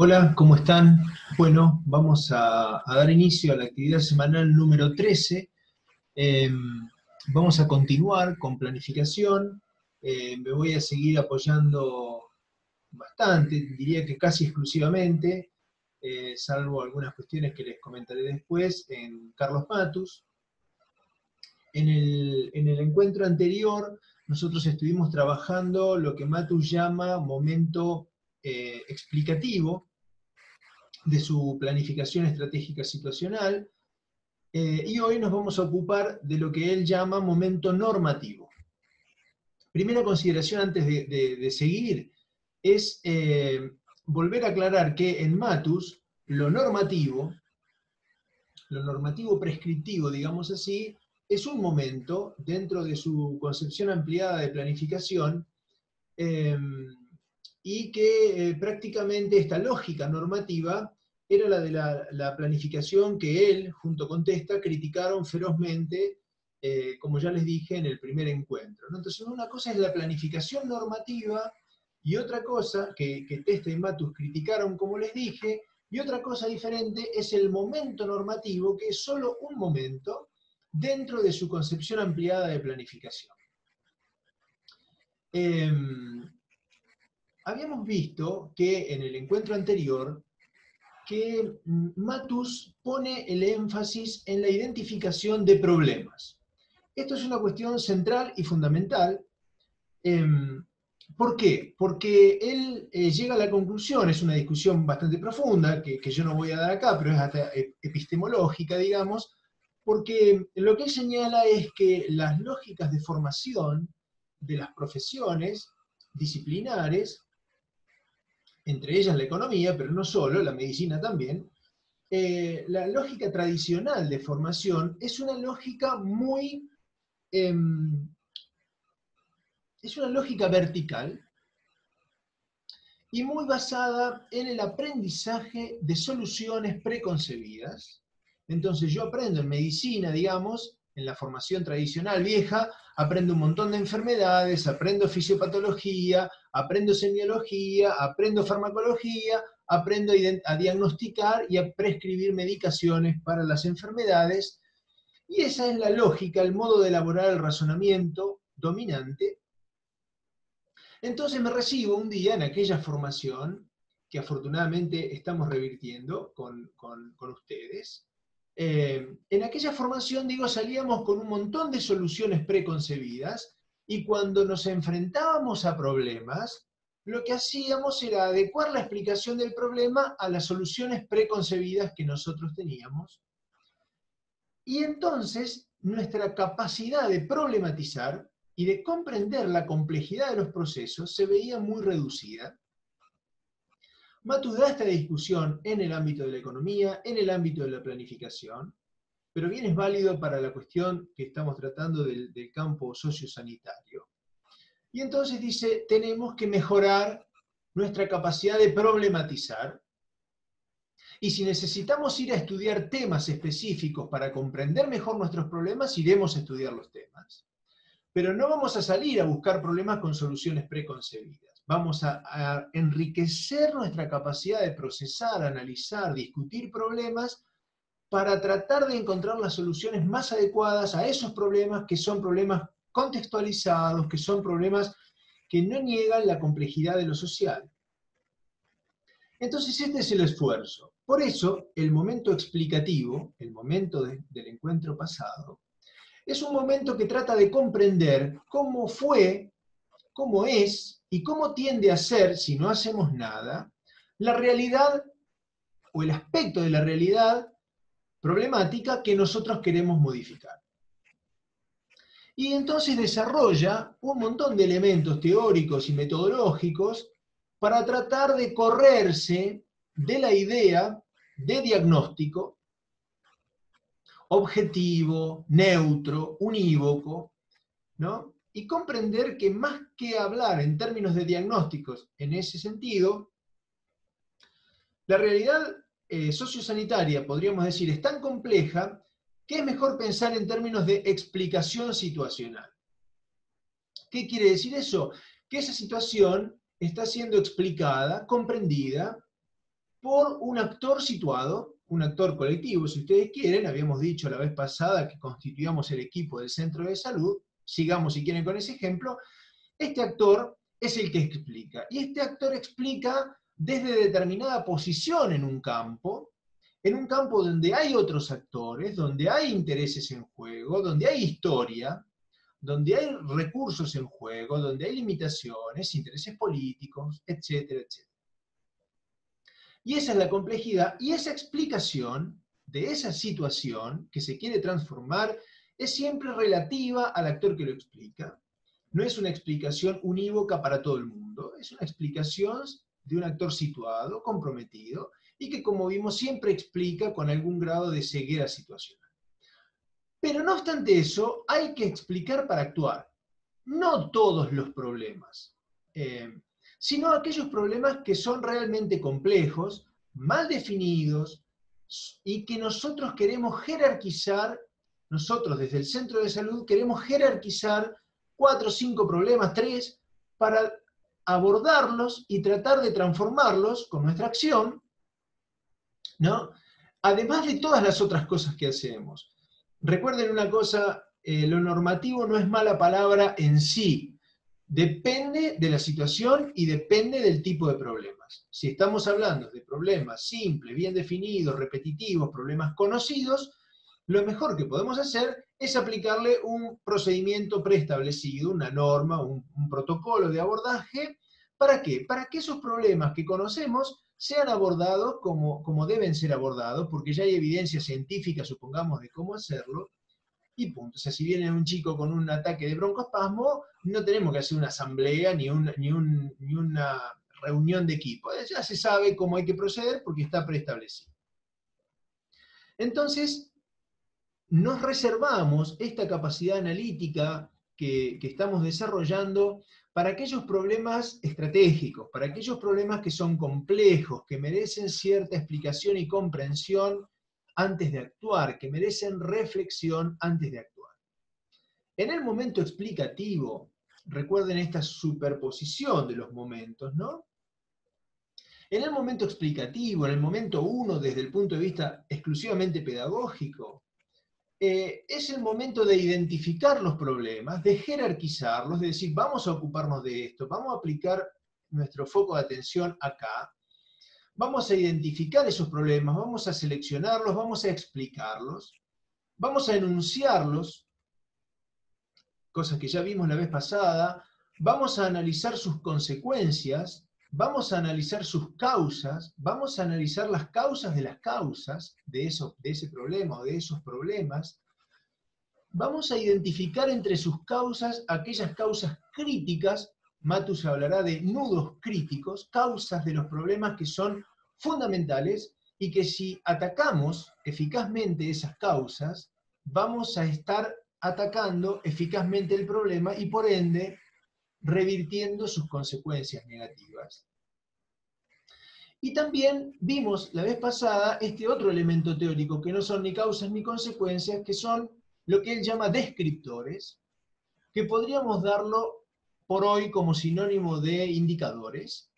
Hola, ¿cómo están? Bueno, vamos a, dar inicio a la actividad semanal número 13. Em, vamos a continuar con planificación. Em, me voy a seguir apoyando bastante, diría que casi exclusivamente, eh, salvo algunas cuestiones que les comentaré después, en Carlos Matus. En el, en el encuentro anterior, nosotros estuvimos trabajando lo que Matus llama momento eh, explicativo de su planificación estratégica situacional, eh, y hoy nos vamos a ocupar de lo que él llama momento normativo. Primera consideración antes de, seguir es eh, volver a aclarar que en Matus lo normativo, lo normativo prescriptivo, digamos así, es un momento dentro de su concepción ampliada de planificación y que eh, prácticamente esta lógica normativa era la de la, planificación que él, junto con Testa, criticaron ferozmente, eh, como ya les dije en el primer encuentro. Entonces, una cosa es la planificación normativa y otra cosa que, Testa y Matus criticaron, como les dije, y otra cosa diferente es el momento normativo, que es solo un momento dentro de su concepción ampliada de planificación. Em, habíamos visto que en el encuentro anterior que Matus pone el énfasis en la identificación de problemas. Esto es una cuestión central y fundamental. Em, ¿Por qué? Porque él eh, llega a la conclusión, es una discusión bastante profunda, que, yo no voy a dar acá, pero es hasta epistemológica, digamos, porque lo que él señala es que las lógicas de formación de las profesiones disciplinares entre ellas la economía, pero no solo, la medicina también, eh, la lógica tradicional de formación es una lógica muy... Em, es una lógica vertical y muy basada en el aprendizaje de soluciones preconcebidas. Entonces yo aprendo en medicina, digamos, en la formación tradicional vieja, aprendo un montón de enfermedades, aprendo fisiopatología, aprendo semiología, aprendo farmacología, aprendo a diagnosticar y a prescribir medicaciones para las enfermedades. Y esa es la lógica, el modo de elaborar el razonamiento dominante. Entonces me recibo un día en aquella formación que afortunadamente estamos revirtiendo con, con ustedes, eh, en aquella formación, digo, salíamos con un montón de soluciones preconcebidas y cuando nos enfrentábamos a problemas, lo que hacíamos era adecuar la explicación del problema a las soluciones preconcebidas que nosotros teníamos. Y entonces nuestra capacidad de problematizar y de comprender la complejidad de los procesos se veía muy reducida. Matu da esta discusión en el ámbito de la economía, en el ámbito de la planificación, pero bien es válido para la cuestión que estamos tratando del, del campo sociosanitario. Y entonces dice, tenemos que mejorar nuestra capacidad de problematizar, y si necesitamos ir a estudiar temas específicos para comprender mejor nuestros problemas, iremos a estudiar los temas. Pero no vamos a salir a buscar problemas con soluciones preconcebidas vamos a, enriquecer nuestra capacidad de procesar, analizar, discutir problemas para tratar de encontrar las soluciones más adecuadas a esos problemas que son problemas contextualizados, que son problemas que no niegan la complejidad de lo social. Entonces este es el esfuerzo. Por eso el momento explicativo, el momento del encuentro pasado, es un momento que trata de comprender cómo fue, cómo es y cómo tiende a ser, si no hacemos nada, la realidad o el aspecto de la realidad problemática que nosotros queremos modificar. Y entonces desarrolla un montón de elementos teóricos y metodológicos para tratar de correrse de la idea de diagnóstico objetivo, neutro, unívoco, ¿no? Y comprender que más que hablar en términos de diagnósticos en ese sentido, la realidad eh, sociosanitaria, podríamos decir, es tan compleja que es mejor pensar en términos de explicación situacional. ¿Qué quiere decir eso? Que esa situación está siendo explicada, comprendida, por un actor situado, un actor colectivo, si ustedes quieren, habíamos dicho la vez pasada que constituíamos el equipo del centro de salud, sigamos si quieren con ese ejemplo, este actor es el que explica. Y este actor explica desde determinada posición en un campo, en un campo donde hay otros actores, donde hay intereses en juego, donde hay historia, donde hay recursos en juego, donde hay limitaciones, intereses políticos, etcétera, etcétera. Y esa es la complejidad, y esa explicación de esa situación que se quiere transformar es siempre relativa al actor que lo explica. No es una explicación unívoca para todo el mundo, es una explicación de un actor situado, comprometido, y que como vimos siempre explica con algún grado de ceguera situacional. Pero no obstante eso, hay que explicar para actuar. No todos los problemas, eh, sino aquellos problemas que son realmente complejos, mal definidos, y que nosotros queremos jerarquizar, nosotros desde el centro de salud queremos jerarquizar cuatro o cinco problemas, tres, para abordarlos y tratar de transformarlos con nuestra acción, ¿no? Además de todas las otras cosas que hacemos. Recuerden una cosa, eh, lo normativo no es mala palabra en sí, depende de la situación y depende del tipo de problemas. Si estamos hablando de problemas simples, bien definidos, repetitivos, problemas conocidos, lo mejor que podemos hacer es aplicarle un procedimiento preestablecido, una norma, un, un protocolo de abordaje. ¿Para qué? Para que esos problemas que conocemos sean abordados como, como deben ser abordados, porque ya hay evidencia científica, supongamos, de cómo hacerlo, y punto. O sea, si viene un chico con un ataque de broncoespasmo, no tenemos que hacer una asamblea ni, ni, ni una reunión de equipo. Ya se sabe cómo hay que proceder porque está preestablecido. Entonces, nos reservamos esta capacidad analítica que, estamos desarrollando para aquellos problemas estratégicos, para aquellos problemas que son complejos, que merecen cierta explicación y comprensión antes de actuar, que merecen reflexión antes de actuar. En el momento explicativo, recuerden esta superposición de los momentos, ¿no? En el momento explicativo, en el momento uno, desde el punto de vista exclusivamente pedagógico, eh, es el momento de identificar los problemas, de jerarquizarlos, de decir, vamos a ocuparnos de esto, vamos a aplicar nuestro foco de atención acá, vamos a identificar esos problemas, vamos a seleccionarlos, vamos a explicarlos, vamos a enunciarlos, cosas que ya vimos la vez pasada, vamos a analizar sus consecuencias, vamos a analizar sus causas, vamos a analizar las causas de las causas de, eso, de ese problema o de esos problemas, vamos a identificar entre sus causas aquellas causas críticas, Matus hablará de nudos críticos, causas de los problemas que son fundamentales y que si atacamos eficazmente esas causas, vamos a estar atacando eficazmente el problema y por ende revirtiendo sus consecuencias negativas. Y también vimos la vez pasada este otro elemento teórico, que no son ni causas ni consecuencias, que son lo que él llama descriptores, que podríamos darlo por hoy como sinónimo de indicadores.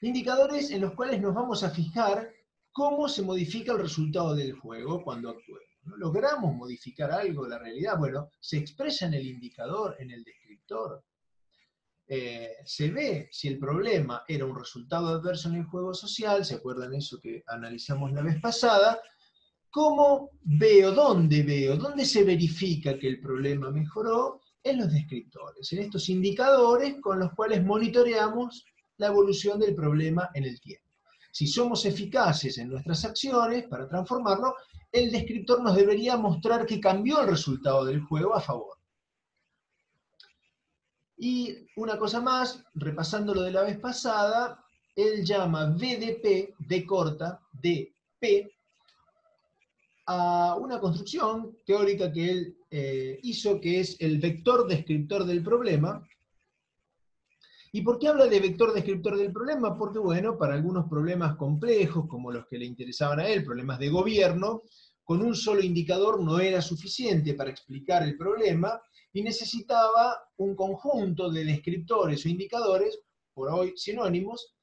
Indicadores en los cuales nos vamos a fijar cómo se modifica el resultado del juego cuando actuemos. ¿Logramos modificar algo de la realidad? Bueno, se expresa en el indicador, en el descriptor. Eh, se ve si el problema era un resultado adverso en el juego social, ¿se acuerdan eso que analizamos la vez pasada? ¿Cómo veo, dónde veo, dónde se verifica que el problema mejoró? En los descriptores, en estos indicadores con los cuales monitoreamos la evolución del problema en el tiempo. Si somos eficaces en nuestras acciones para transformarlo, el descriptor nos debería mostrar que cambió el resultado del juego a favor. Y una cosa más, repasando lo de la vez pasada, él llama VDP, de corta, DP, a una construcción teórica que él eh, hizo, que es el vector descriptor del problema. ¿Y por qué habla de vector descriptor del problema? Porque, bueno, para algunos problemas complejos, como los que le interesaban a él, problemas de gobierno, con un solo indicador no era suficiente para explicar el problema y necesitaba un conjunto de descriptores o indicadores, por hoy sinónimos,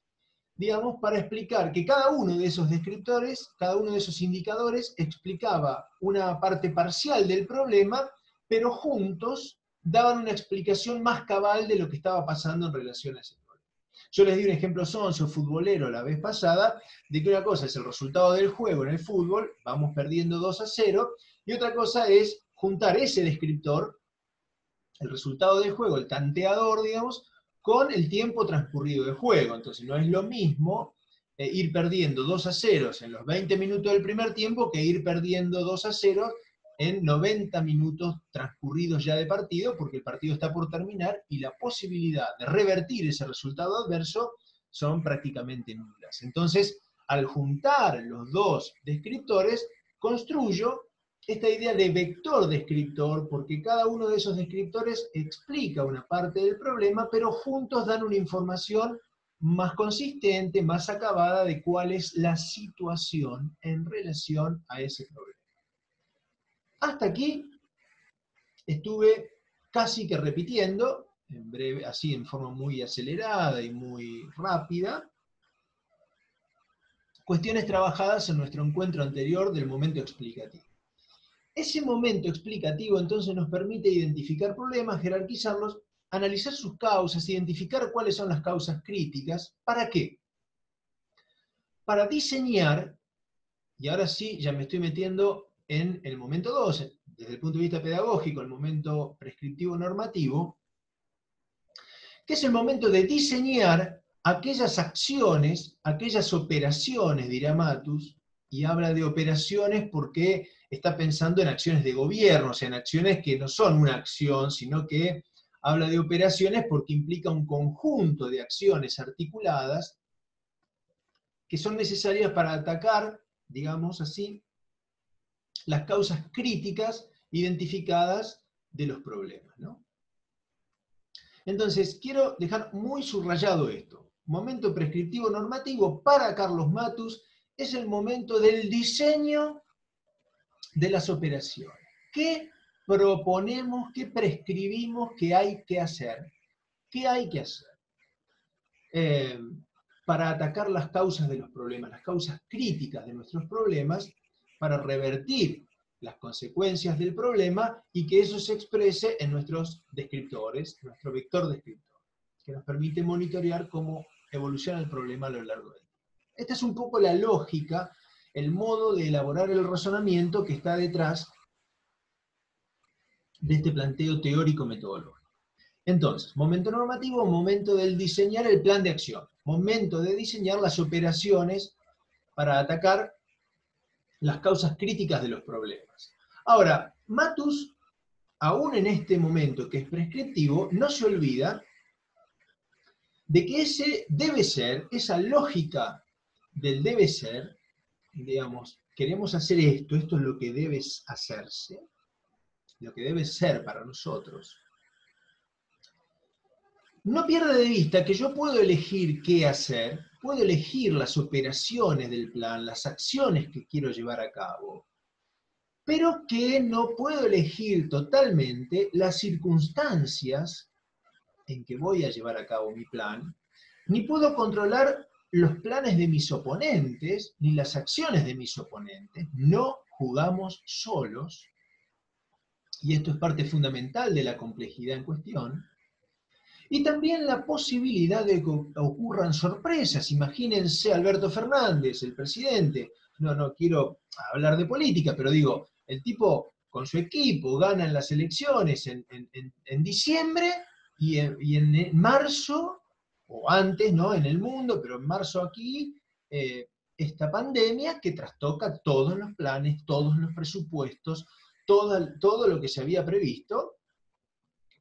digamos, para explicar que cada uno de esos descriptores, cada uno de esos indicadores explicaba una parte parcial del problema, pero juntos daban una explicación más cabal de lo que estaba pasando en relación a ese problema. Yo les di un ejemplo sonso, futbolero, la vez pasada, de que una cosa es el resultado del juego en el fútbol, vamos perdiendo 2 a 0, y otra cosa es juntar ese descriptor, el resultado del juego, el tanteador, digamos, con el tiempo transcurrido del juego. Entonces no es lo mismo eh, ir perdiendo 2 a 0 en los 20 minutos del primer tiempo que ir perdiendo 2 a 0 en 90 minutos transcurridos ya de partido, porque el partido está por terminar y la posibilidad de revertir ese resultado adverso son prácticamente nulas. Entonces, al juntar los dos descriptores, construyo esta idea de vector descriptor, porque cada uno de esos descriptores explica una parte del problema, pero juntos dan una información más consistente, más acabada de cuál es la situación en relación a ese problema. Hasta aquí estuve casi que repitiendo, en breve, así en forma muy acelerada y muy rápida, cuestiones trabajadas en nuestro encuentro anterior del momento explicativo. Ese momento explicativo entonces nos permite identificar problemas, jerarquizarlos, analizar sus causas, identificar cuáles son las causas críticas. ¿Para qué? Para diseñar, y ahora sí, ya me estoy metiendo en el momento 2, desde el punto de vista pedagógico, el momento prescriptivo normativo, que es el momento de diseñar aquellas acciones, aquellas operaciones, dirá Matus, y habla de operaciones porque está pensando en acciones de gobierno, o sea, en acciones que no son una acción, sino que habla de operaciones porque implica un conjunto de acciones articuladas que son necesarias para atacar, digamos así, las causas críticas identificadas de los problemas. Entonces, quiero dejar muy subrayado esto. Momento prescriptivo normativo para Carlos Matus es el momento del diseño de las operaciones. ¿Qué proponemos, qué prescribimos que hay que hacer? ¿Qué hay que hacer? Eh, para atacar las causas de los problemas, las causas críticas de nuestros problemas, para revertir las consecuencias del problema y que eso se exprese en nuestros descriptores, nuestro vector descriptor, que nos permite monitorear cómo evoluciona el problema a lo largo del. Esta es un poco la lógica el modo de elaborar el razonamiento que está detrás de este planteo teórico-metodológico. Entonces, momento normativo, momento del diseñar el plan de acción, momento de diseñar las operaciones para atacar las causas críticas de los problemas. Ahora, Matus, aún en este momento que es prescriptivo, no se olvida de que ese debe ser, esa lógica del debe ser, digamos, queremos hacer esto, esto es lo que debe hacerse, lo que debe ser para nosotros, no pierda de vista que yo puedo elegir qué hacer, puedo elegir las operaciones del plan, las acciones que quiero llevar a cabo, pero que no puedo elegir totalmente las circunstancias en que voy a llevar a cabo mi plan, ni puedo controlar los planes de mis oponentes ni las acciones de mis oponentes. No jugamos solos, y esto es parte fundamental de la complejidad en cuestión. Y también la posibilidad de que ocurran sorpresas. Imagínense Alberto Fernández, el presidente. No, no quiero hablar de política, pero digo, el tipo con su equipo gana en las elecciones en, diciembre y y en marzo o antes, ¿no? En el mundo, pero en marzo aquí, eh, esta pandemia que trastoca todos los planes, todos los presupuestos, todo, todo lo que se había previsto.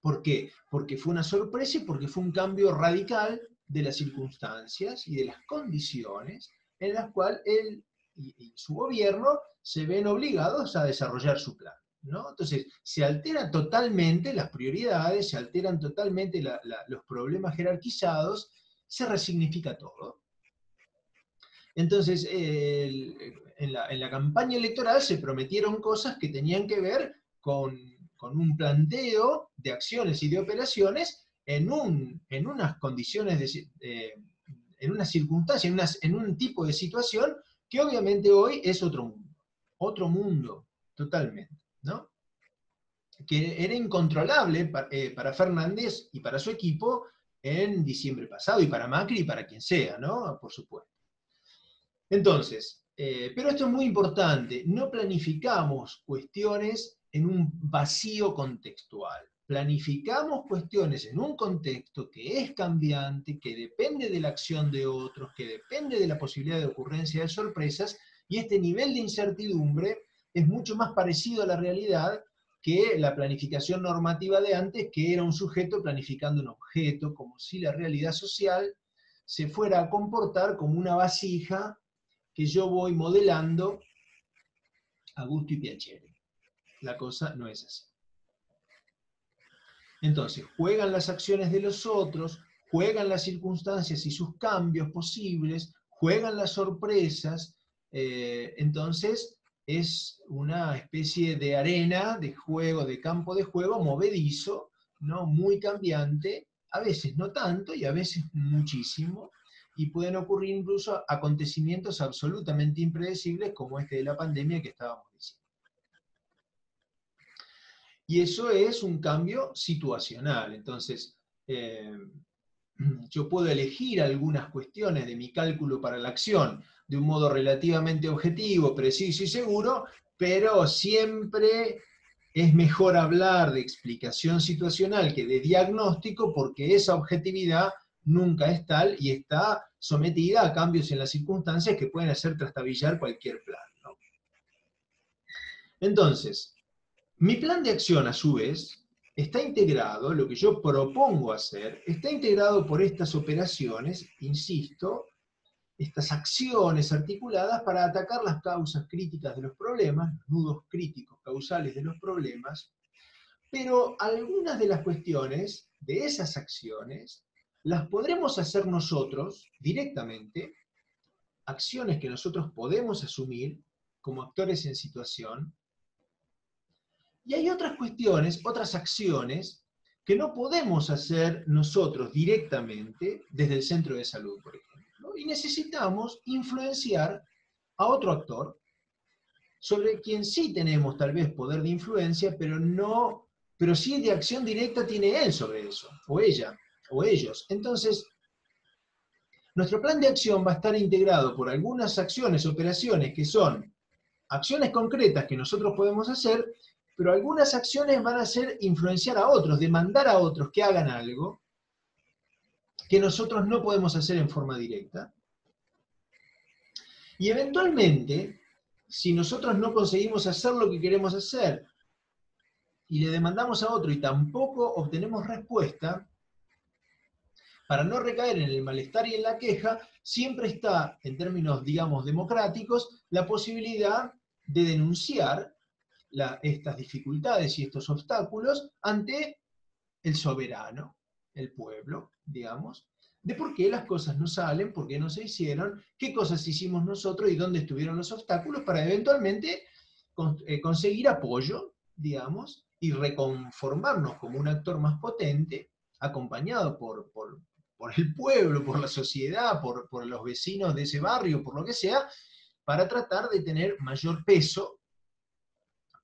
¿Por qué? Porque fue una sorpresa y porque fue un cambio radical de las circunstancias y de las condiciones en las cuales él y su gobierno se ven obligados a desarrollar su plan. Entonces, se alteran totalmente las prioridades, se alteran totalmente los problemas jerarquizados, se resignifica todo. Entonces, en, la, campaña electoral se prometieron cosas que tenían que ver con, un planteo de acciones y de operaciones en, unas condiciones en una circunstancia, en, en un tipo de situación que obviamente hoy es otro mundo, otro mundo totalmente, ¿no? Que era incontrolable eh, para, Fernández y para su equipo en diciembre pasado, y para Macri y para quien sea, ¿no? Por supuesto. Entonces, eh, pero esto es muy importante, no planificamos cuestiones en un vacío contextual. Planificamos cuestiones en un contexto que es cambiante, que depende de la acción de otros, que depende de la posibilidad de ocurrencia de sorpresas, y este nivel de incertidumbre es mucho más parecido a la realidad que la planificación normativa de antes, que era un sujeto planificando un objeto, como si la realidad social se fuera a comportar como una vasija que yo voy modelando a gusto y piacere. La cosa no es así. Entonces, juegan las acciones de los otros, juegan las circunstancias y sus cambios posibles, juegan las sorpresas, eh, entonces es una especie de arena, de juego, de campo de juego movedizo, ¿no? muy cambiante, a veces no tanto y a veces muchísimo, y pueden ocurrir incluso acontecimientos absolutamente impredecibles como este de la pandemia que estábamos diciendo. Y eso es un cambio situacional. Entonces, eh, yo puedo elegir algunas cuestiones de mi cálculo para la acción de un modo relativamente objetivo, preciso y seguro, pero siempre es mejor hablar de explicación situacional que de diagnóstico porque esa objetividad nunca es tal y está sometida a cambios en las circunstancias que pueden hacer trastabillar cualquier plan. Entonces, mi plan de acción a su vez está integrado, lo que yo propongo hacer, está integrado por estas operaciones, insisto, estas acciones articuladas para atacar las causas críticas de los problemas, los nudos críticos causales de los problemas, pero algunas de las cuestiones de esas acciones las podremos hacer nosotros directamente, acciones que nosotros podemos asumir como actores en situación, y hay otras cuestiones, otras acciones, que no podemos hacer nosotros directamente desde el centro de salud, por ejemplo, y necesitamos influenciar a otro actor sobre quien sí tenemos tal vez poder de influencia, pero no, pero sí de acción directa tiene él sobre eso, o ella o ellos. Entonces, nuestro plan de acción va a estar integrado por algunas acciones, operaciones que son acciones concretas que nosotros podemos hacer, pero algunas acciones van a ser influenciar a otros, demandar a otros que hagan algo que nosotros no podemos hacer en forma directa. Y eventualmente, si nosotros no conseguimos hacer lo que queremos hacer y le demandamos a otro y tampoco obtenemos respuesta, para no recaer en el malestar y en la queja, siempre está, en términos, digamos, democráticos, la posibilidad de denunciar estas dificultades y estos obstáculos ante el soberano, el pueblo, digamos, de por qué las cosas no salen, por qué no se hicieron, qué cosas hicimos nosotros y dónde estuvieron los obstáculos para eventualmente eh, conseguir apoyo, digamos, y reconformarnos como un actor más potente, acompañado por, por el pueblo, por la sociedad, por, por los vecinos de ese barrio, por lo que sea, para tratar de tener mayor peso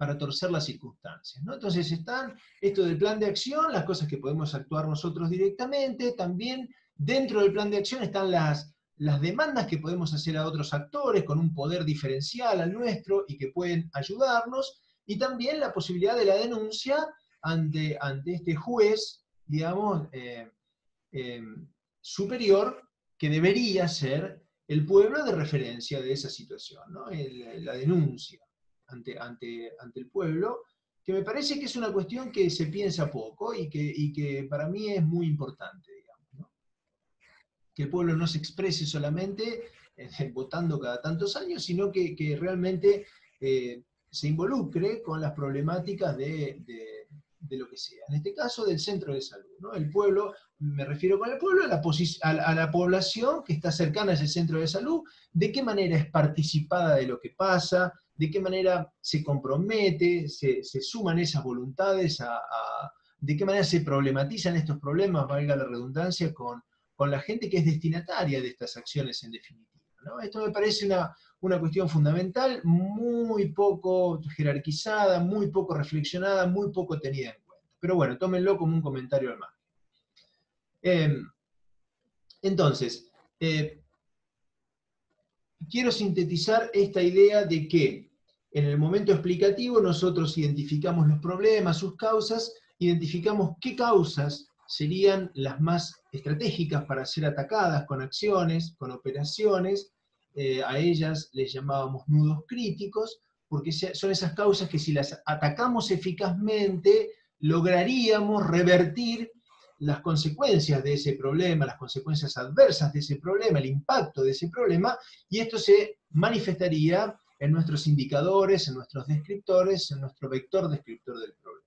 para torcer las circunstancias. ¿no? Entonces están esto del plan de acción, las cosas que podemos actuar nosotros directamente, también dentro del plan de acción están las, las demandas que podemos hacer a otros actores con un poder diferencial al nuestro y que pueden ayudarnos, y también la posibilidad de la denuncia ante, ante este juez, digamos, eh, Em, superior que debería ser el pueblo de referencia de esa situación, la denuncia ante, ante, ante, el pueblo, que me parece que es una cuestión que se piensa poco y que, que para mí es muy importante, digamos. Que el pueblo no se exprese solamente eh, votando cada tantos años, sino que, realmente eh, se involucre con las problemáticas de de lo que sea. En este caso, del centro de salud. ¿no? El pueblo, me refiero con el pueblo, a la, a la, población que está cercana a ese centro de salud, de qué manera es participada de lo que pasa, de qué manera se compromete, se, suman esas voluntades, a, de qué manera se problematizan estos problemas, valga la redundancia, con, con la gente que es destinataria de estas acciones en definitiva. Esto me parece una, una cuestión fundamental, muy poco jerarquizada, muy poco reflexionada, muy poco tenida en cuenta. Pero bueno, tómenlo como un comentario al margen. Em, entonces, eh, quiero sintetizar esta idea de que en el momento explicativo nosotros identificamos los problemas, sus causas, identificamos qué causas serían las más estratégicas para ser atacadas con acciones, con operaciones, eh, a ellas les llamábamos nudos críticos, porque son esas causas que si las atacamos eficazmente, lograríamos revertir las consecuencias de ese problema, las consecuencias adversas de ese problema, el impacto de ese problema, y esto se manifestaría en nuestros indicadores, en nuestros descriptores, en nuestro vector descriptor del problema.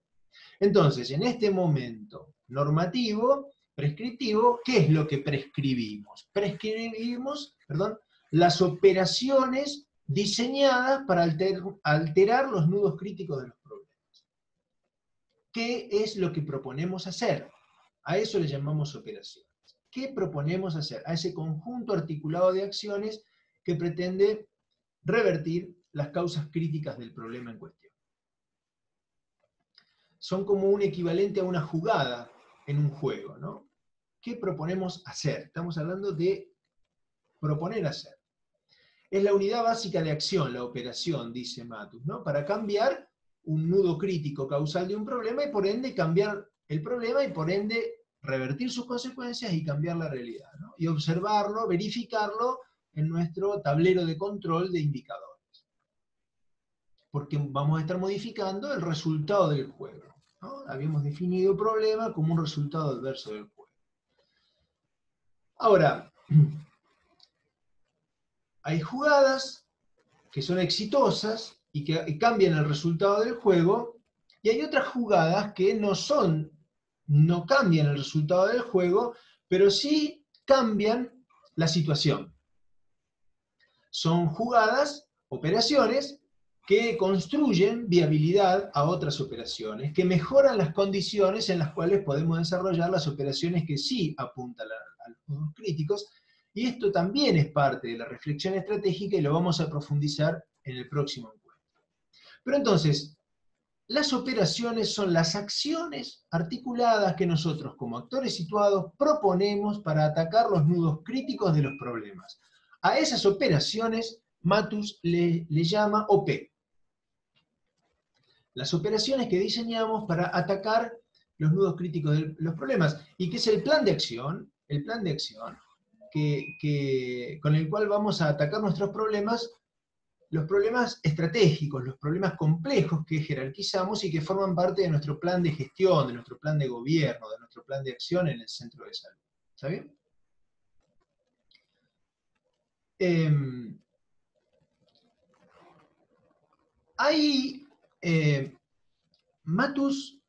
Entonces, en este momento normativo, prescriptivo, ¿qué es lo que prescribimos? Prescribimos, perdón, las operaciones diseñadas para alterar los nudos críticos de los problemas. ¿Qué es lo que proponemos hacer? A eso le llamamos operaciones. ¿Qué proponemos hacer? A ese conjunto articulado de acciones que pretende revertir las causas críticas del problema en cuestión. Son como un equivalente a una jugada en un juego, ¿no? ¿Qué proponemos hacer? Estamos hablando de proponer hacer es la unidad básica de acción, la operación, dice Matus, ¿no? Para cambiar un nudo crítico causal de un problema y por ende cambiar el problema y por ende revertir sus consecuencias y cambiar la realidad, ¿no? Y observarlo, verificarlo en nuestro tablero de control de indicadores. Porque vamos a estar modificando el resultado del juego. Habíamos definido problema como un resultado adverso del juego. Ahora, hay jugadas que son exitosas y que cambian el resultado del juego, y hay otras jugadas que no son, no cambian el resultado del juego, pero sí cambian la situación. Son jugadas, operaciones, que construyen viabilidad a otras operaciones, que mejoran las condiciones en las cuales podemos desarrollar las operaciones que sí apuntan a, los críticos, y esto también es parte de la reflexión estratégica y lo vamos a profundizar en el próximo encuentro. Pero entonces, las operaciones son las acciones articuladas que nosotros como actores situados proponemos para atacar los nudos críticos de los problemas. A esas operaciones Matus le, llama OP. Las operaciones que diseñamos para atacar los nudos críticos de los problemas. ¿Y qué es el plan de acción? El plan de acción con el cual vamos a atacar nuestros problemas, los problemas estratégicos, los problemas complejos que jerarquizamos y que forman parte de nuestro plan de gestión, de nuestro plan de gobierno, de nuestro plan de acción en el centro de salud. ¿Está bien? Em, hay eh, Matus,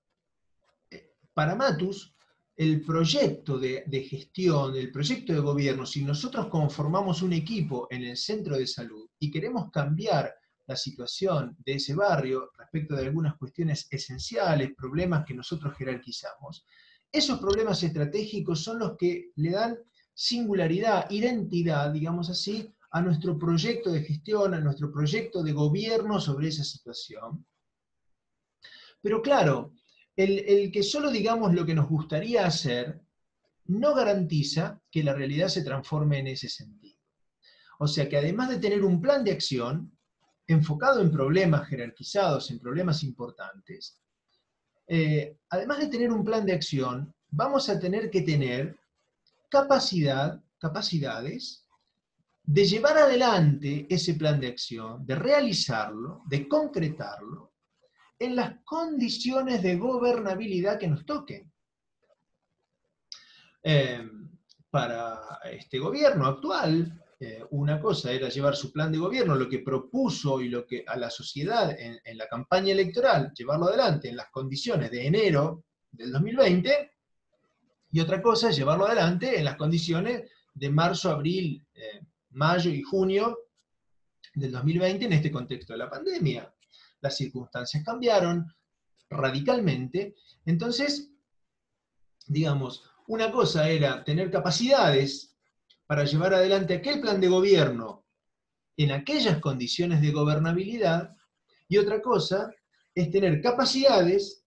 eh, para Matus, el proyecto de, gestión, el proyecto de gobierno, si nosotros conformamos un equipo en el centro de salud y queremos cambiar la situación de ese barrio respecto de algunas cuestiones esenciales, problemas que nosotros jerarquizamos, esos problemas estratégicos son los que le dan singularidad, identidad, digamos así, a nuestro proyecto de gestión, a nuestro proyecto de gobierno sobre esa situación. Pero claro, el, que solo digamos lo que nos gustaría hacer no garantiza que la realidad se transforme en ese sentido. O sea que además de tener un plan de acción enfocado en problemas jerarquizados, en problemas importantes, eh, además de tener un plan de acción, vamos a tener que tener capacidad, capacidades de llevar adelante ese plan de acción, de realizarlo, de concretarlo, en las condiciones de gobernabilidad que nos toquen. Em, para este gobierno actual, eh, una cosa era llevar su plan de gobierno, lo que propuso y lo que a la sociedad en, en, la campaña electoral, llevarlo adelante en las condiciones de enero del 2020, y otra cosa es llevarlo adelante en las condiciones de marzo, abril, eh, mayo y junio del 2020 en este contexto de la pandemia. Las circunstancias cambiaron radicalmente, entonces, digamos, Una cosa era tener capacidades para llevar adelante aquel plan de gobierno en aquellas condiciones de gobernabilidad, y otra cosa es tener capacidades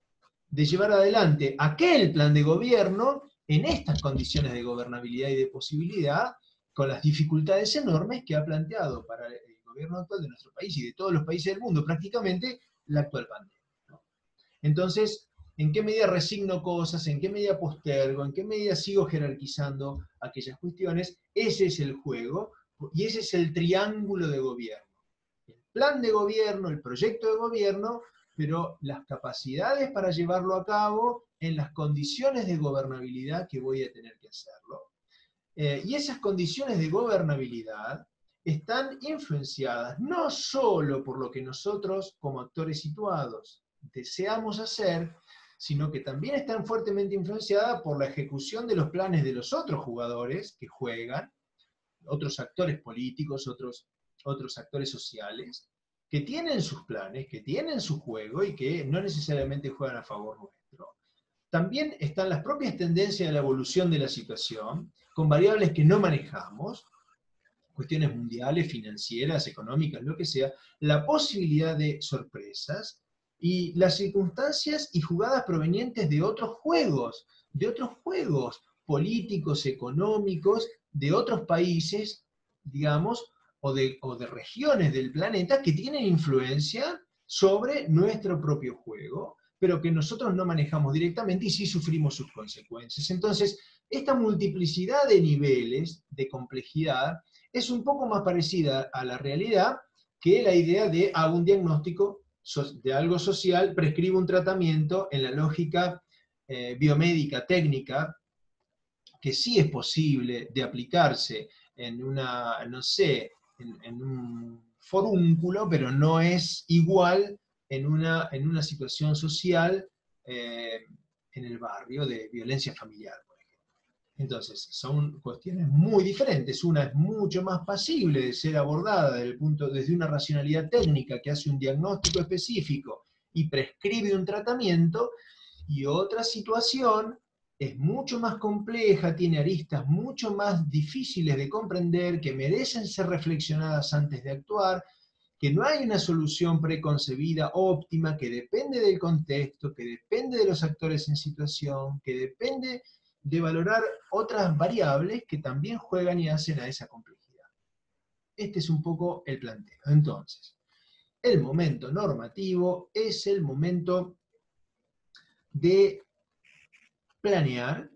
de llevar adelante aquel plan de gobierno en estas condiciones de gobernabilidad y de posibilidad, con las dificultades enormes que ha planteado para el gobierno actual de nuestro país y de todos los países del mundo prácticamente la actual pandemia. Entonces, ¿en qué medida resigno cosas? ¿En qué medida postergo? ¿En qué medida sigo jerarquizando aquellas cuestiones? Ese es el juego y ese es el triángulo de gobierno. El plan de gobierno, el proyecto de gobierno, pero las capacidades para llevarlo a cabo en las condiciones de gobernabilidad que voy a tener que hacerlo. Eh, y esas condiciones de gobernabilidad están influenciadas no solo por lo que nosotros como actores situados deseamos hacer, sino que también están fuertemente influenciadas por la ejecución de los planes de los otros jugadores que juegan, otros actores políticos, otros, otros actores sociales, que tienen sus planes, que tienen su juego y que no necesariamente juegan a favor nuestro. También están las propias tendencias de la evolución de la situación, con variables que no manejamos, cuestiones mundiales, financieras, económicas, lo que sea, la posibilidad de sorpresas y las circunstancias y jugadas provenientes de otros juegos, de otros juegos políticos, económicos, de otros países, digamos, o de, o de regiones del planeta que tienen influencia sobre nuestro propio juego, pero que nosotros no manejamos directamente y sí sufrimos sus consecuencias. Entonces, esta multiplicidad de niveles de complejidad es un poco más parecida a la realidad que la idea de hago un diagnóstico de algo social, prescribo un tratamiento en la lógica eh, biomédica técnica, que sí es posible de aplicarse en una, no sé, en, un forúnculo, pero no es igual en una, en una situación social eh, en el barrio de violencia familiar, por ejemplo. Entonces, son cuestiones muy diferentes. Una es mucho más pasible de ser abordada desde, el punto, desde una racionalidad técnica que hace un diagnóstico específico y prescribe un tratamiento, y otra situación es mucho más compleja, tiene aristas mucho más difíciles de comprender, que merecen ser reflexionadas antes de actuar, que no hay una solución preconcebida óptima, que depende del contexto, que depende de los actores en situación, que depende de valorar otras variables que también juegan y hacen a esa complejidad. Este es un poco el planteo. Entonces, el momento normativo es el momento de planear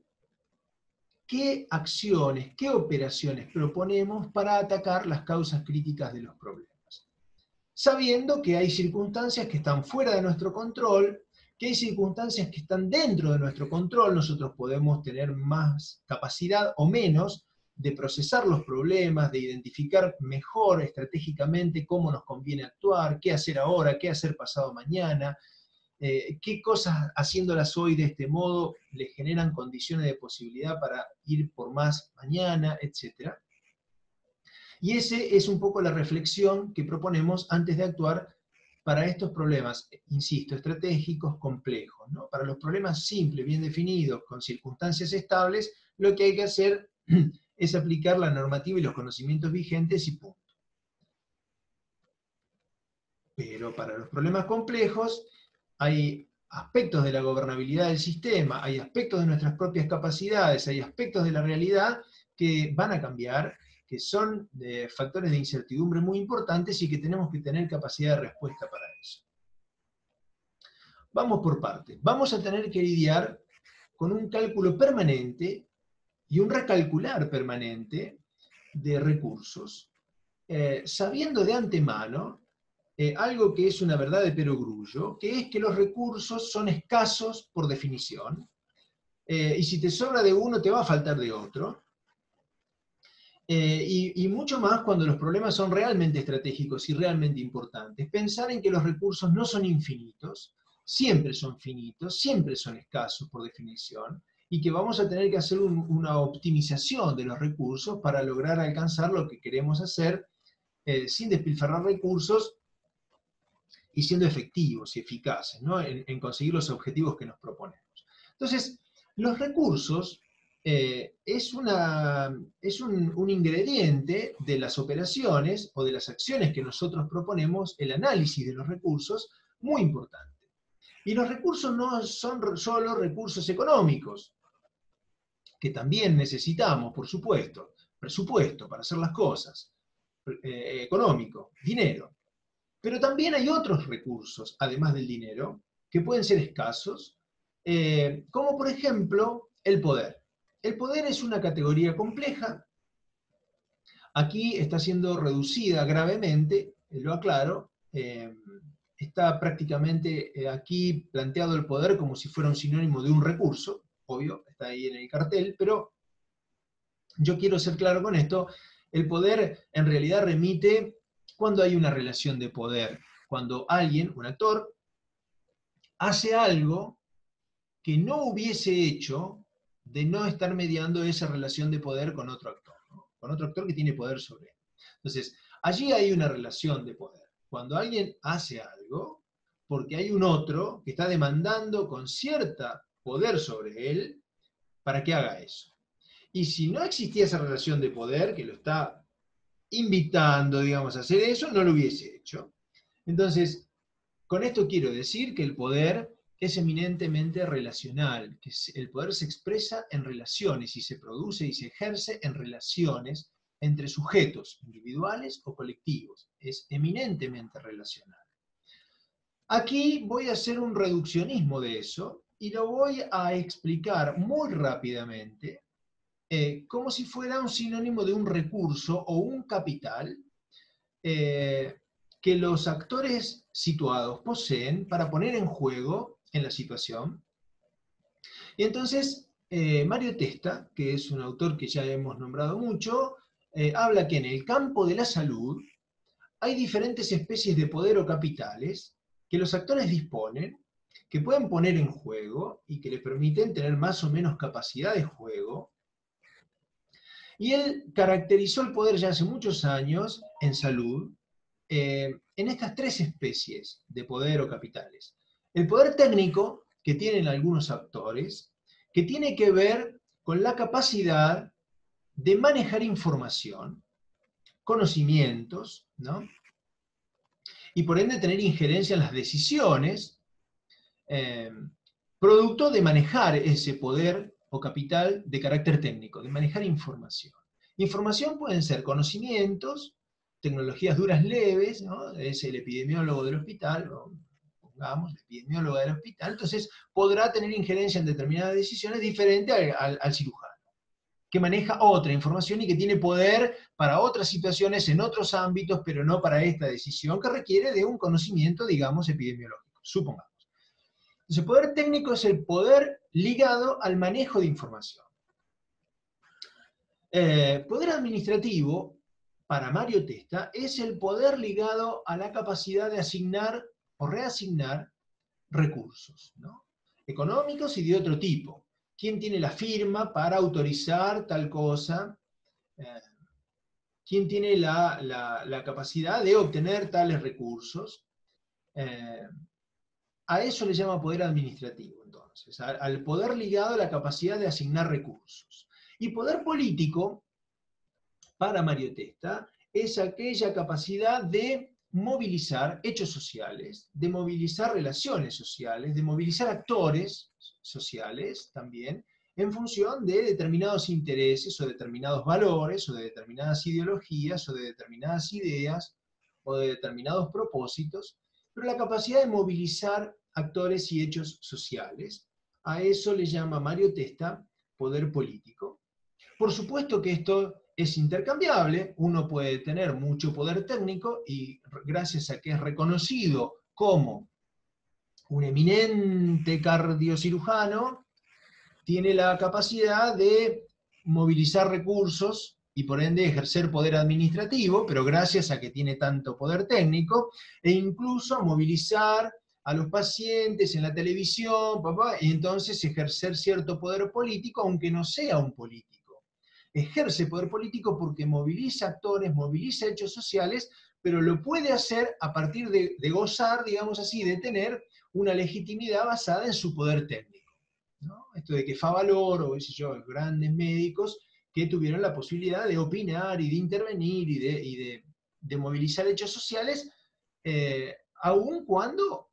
qué acciones, qué operaciones proponemos para atacar las causas críticas de los problemas. Sabiendo que hay circunstancias que están fuera de nuestro control, que hay circunstancias que están dentro de nuestro control, nosotros podemos tener más capacidad o menos de procesar los problemas, de identificar mejor estratégicamente cómo nos conviene actuar, qué hacer ahora, qué hacer pasado mañana, eh, qué cosas haciéndolas hoy de este modo le generan condiciones de posibilidad para ir por más mañana, etc. Y ese es un poco la reflexión que proponemos antes de actuar para estos problemas, insisto, estratégicos complejos. Para los problemas simples, bien definidos, con circunstancias estables, lo que hay que hacer es aplicar la normativa y los conocimientos vigentes y punto. Pero para los problemas complejos, hay aspectos de la gobernabilidad del sistema, hay aspectos de nuestras propias capacidades, hay aspectos de la realidad que van a cambiar, que son de factores de incertidumbre muy importantes y que tenemos que tener capacidad de respuesta para eso. Vamos por partes. Vamos a tener que lidiar con un cálculo permanente y un recalcular permanente de recursos, eh, sabiendo de antemano eh, algo que es una verdad de perogrullo, que es que los recursos son escasos por definición, eh, y si te sobra de uno te va a faltar de otro, eh, y, mucho más cuando los problemas son realmente estratégicos y realmente importantes. Pensar en que los recursos no son infinitos, siempre son finitos, siempre son escasos por definición, y que vamos a tener que hacer una optimización de los recursos para lograr alcanzar lo que queremos hacer sin despilfarrar recursos y siendo efectivos y eficaces en, conseguir los objetivos que nos proponemos. Entonces, los recursos eh, es, una, es un, ingrediente de las operaciones o de las acciones que nosotros proponemos, el análisis de los recursos, muy importante. Y los recursos no son solo recursos económicos, que también necesitamos, por supuesto, presupuesto para hacer las cosas, eh, económico, dinero. Pero también hay otros recursos, además del dinero, que pueden ser escasos, eh, como por ejemplo el poder. El poder es una categoría compleja. Aquí está siendo reducida gravemente, lo aclaro. Eh, está prácticamente eh, aquí planteado el poder como si fuera un sinónimo de un recurso, obvio, está ahí en el cartel, pero yo quiero ser claro con esto, el poder en realidad remite cuando hay una relación de poder, cuando alguien, un actor, hace algo que no hubiese hecho de no estar mediando esa relación de poder con otro actor, con otro actor que tiene poder sobre él. Entonces, allí hay una relación de poder. Cuando alguien hace algo, porque hay un otro que está demandando con cierta poder sobre él para que haga eso. Y si no existía esa relación de poder que lo está invitando, digamos, a hacer eso, no lo hubiese hecho. Entonces, con esto quiero decir que el poder es eminentemente relacional, que el poder se expresa en relaciones y se produce y se ejerce en relaciones entre sujetos individuales o colectivos. Es eminentemente relacional. Aquí voy a hacer un reduccionismo de eso y lo voy a explicar muy rápidamente eh, como si fuera un sinónimo de un recurso o un capital eh, que los actores situados poseen para poner en juego en la situación. Y entonces, eh, Mario Testa, que es un autor que ya hemos nombrado mucho, eh, habla que en el campo de la salud hay diferentes especies de poder o capitales que los actores disponen, que pueden poner en juego y que les permiten tener más o menos capacidad de juego. Y él caracterizó el poder ya hace muchos años en salud eh, en estas tres especies de poder o capitales. El poder técnico que tienen algunos actores, que tiene que ver con la capacidad de manejar información, conocimientos, ¿no? Y por ende tener injerencia en las decisiones, eh, producto de manejar ese poder o capital de carácter técnico, de manejar información. Información pueden ser conocimientos, tecnologías duras leves, es el epidemiólogo del hospital, pongamos, el epidemiólogo del hospital, entonces podrá tener injerencia en determinadas decisiones diferente al cirujano que maneja otra información y que tiene poder para otras situaciones en otros ámbitos, pero no para esta decisión, que requiere de un conocimiento, digamos, epidemiológico, supongamos. Entonces, poder técnico es el poder ligado al manejo de información. Eh, poder administrativo, para Mario Testa, es el poder ligado a la capacidad de asignar o reasignar recursos, económicos y de otro tipo quién tiene la firma para autorizar tal cosa, eh, quién tiene la, capacidad de obtener tales recursos. Eh, a eso le llama poder administrativo, entonces, al poder ligado a la capacidad de asignar recursos. Y poder político, para Mario Testa, es aquella capacidad de movilizar hechos sociales, de movilizar relaciones sociales, de movilizar actores sociales también, en función de determinados intereses o determinados valores o de determinadas ideologías o de determinadas ideas o de determinados propósitos, pero la capacidad de movilizar actores y hechos sociales. A eso le llama Mario Testa poder político. Por supuesto que esto es intercambiable, uno puede tener mucho poder técnico y gracias a que es reconocido como un eminente cardiocirujano tiene la capacidad de movilizar recursos y por ende ejercer poder administrativo, pero gracias a que tiene tanto poder técnico, e incluso movilizar a los pacientes en la televisión, papá, y entonces ejercer cierto poder político, aunque no sea un político. Ejerce poder político porque moviliza actores, moviliza hechos sociales, pero lo puede hacer a partir de, gozar, digamos así, de tener una legitimidad basada en su poder técnico. Esto de que Favalor o yo, grandes médicos que tuvieron la posibilidad de opinar y de intervenir y de, movilizar hechos sociales, eh, aun cuando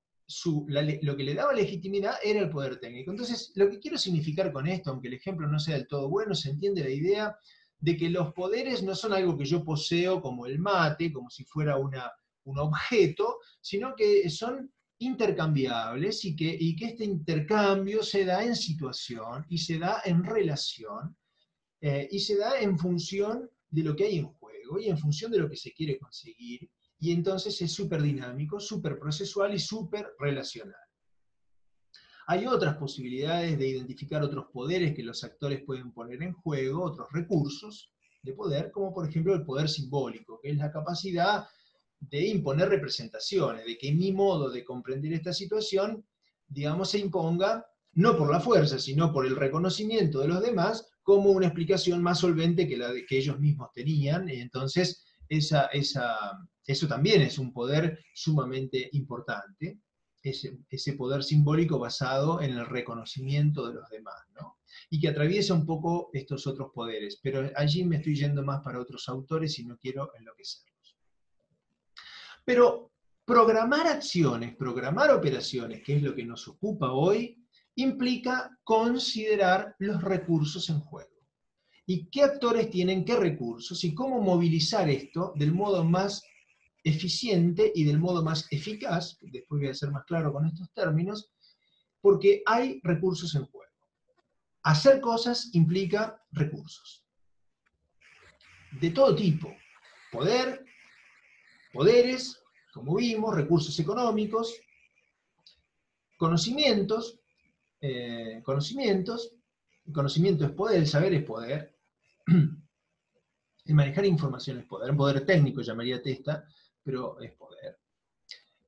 lo que le daba legitimidad era el poder técnico. Entonces, lo que quiero significar con esto, aunque el ejemplo no sea del todo bueno, se entiende la idea de que los poderes no son algo que yo poseo como el mate, como si fuera una, un objeto, sino que son intercambiables y que, y que este intercambio se da en situación y se da en relación eh, y se da en función de lo que hay en juego y en función de lo que se quiere conseguir. Y entonces es súper dinámico, súper procesual y súper relacional. Hay otras posibilidades de identificar otros poderes que los actores pueden poner en juego, otros recursos de poder, como por ejemplo el poder simbólico, que es la capacidad de imponer representaciones, de que mi modo de comprender esta situación, digamos, se imponga no por la fuerza, sino por el reconocimiento de los demás como una explicación más solvente que la que ellos mismos tenían. Y entonces, esa, esa, eso también es un poder sumamente importante, ese, poder simbólico basado en el reconocimiento de los demás, ¿no? y que atraviesa un poco estos otros poderes. Pero allí me estoy yendo más para otros autores y no quiero enloquecerlos. Pero programar acciones, programar operaciones, que es lo que nos ocupa hoy, implica considerar los recursos en juego. ¿Y qué actores tienen qué recursos? Y cómo movilizar esto del modo más eficiente y del modo más eficaz, después voy a ser más claro con estos términos, porque hay recursos en juego. Hacer cosas implica recursos. De todo tipo. Poder, poderes, como vimos, recursos económicos, conocimientos, eh, conocimientos, el conocimiento es poder, el saber es poder, el manejar información es poder, un poder técnico llamaría Testa, pero es poder.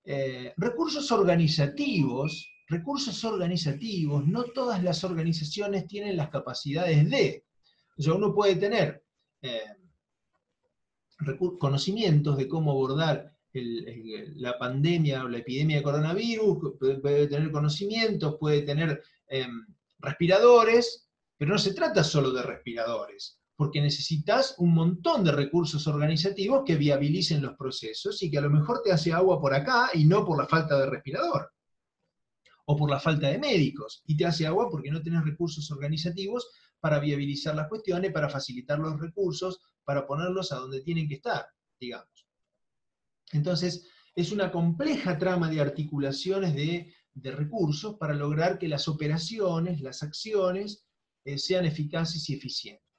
Eh, recursos organizativos, recursos organizativos, no todas las organizaciones tienen las capacidades de. O sea, uno puede tener eh, conocimientos de cómo abordar la pandemia o la epidemia de coronavirus, puede, tener conocimientos, puede tener em, respiradores, pero no se trata solo de respiradores, porque necesitas un montón de recursos organizativos que viabilicen los procesos y que a lo mejor te hace agua por acá y no por la falta de respirador, o por la falta de médicos, y te hace agua porque no tienes recursos organizativos para viabilizar las cuestiones, para facilitar los recursos, para ponerlos a donde tienen que estar, digamos. Entonces, es una compleja trama de articulaciones de, recursos para lograr que las operaciones, las acciones, eh, sean eficaces y eficientes.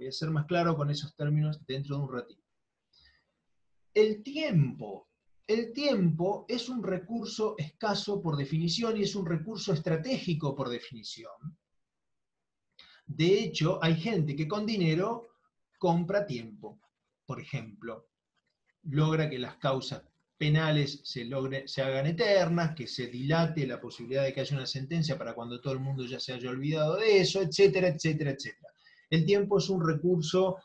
Voy a ser más claro con esos términos dentro de un ratito. El tiempo. El tiempo es un recurso escaso por definición y es un recurso estratégico por definición. De hecho, hay gente que con dinero compra tiempo, por ejemplo logra que las causas penales se, logre, se hagan eternas, que se dilate la posibilidad de que haya una sentencia para cuando todo el mundo ya se haya olvidado de eso, etcétera, etcétera, etcétera. El tiempo es un recurso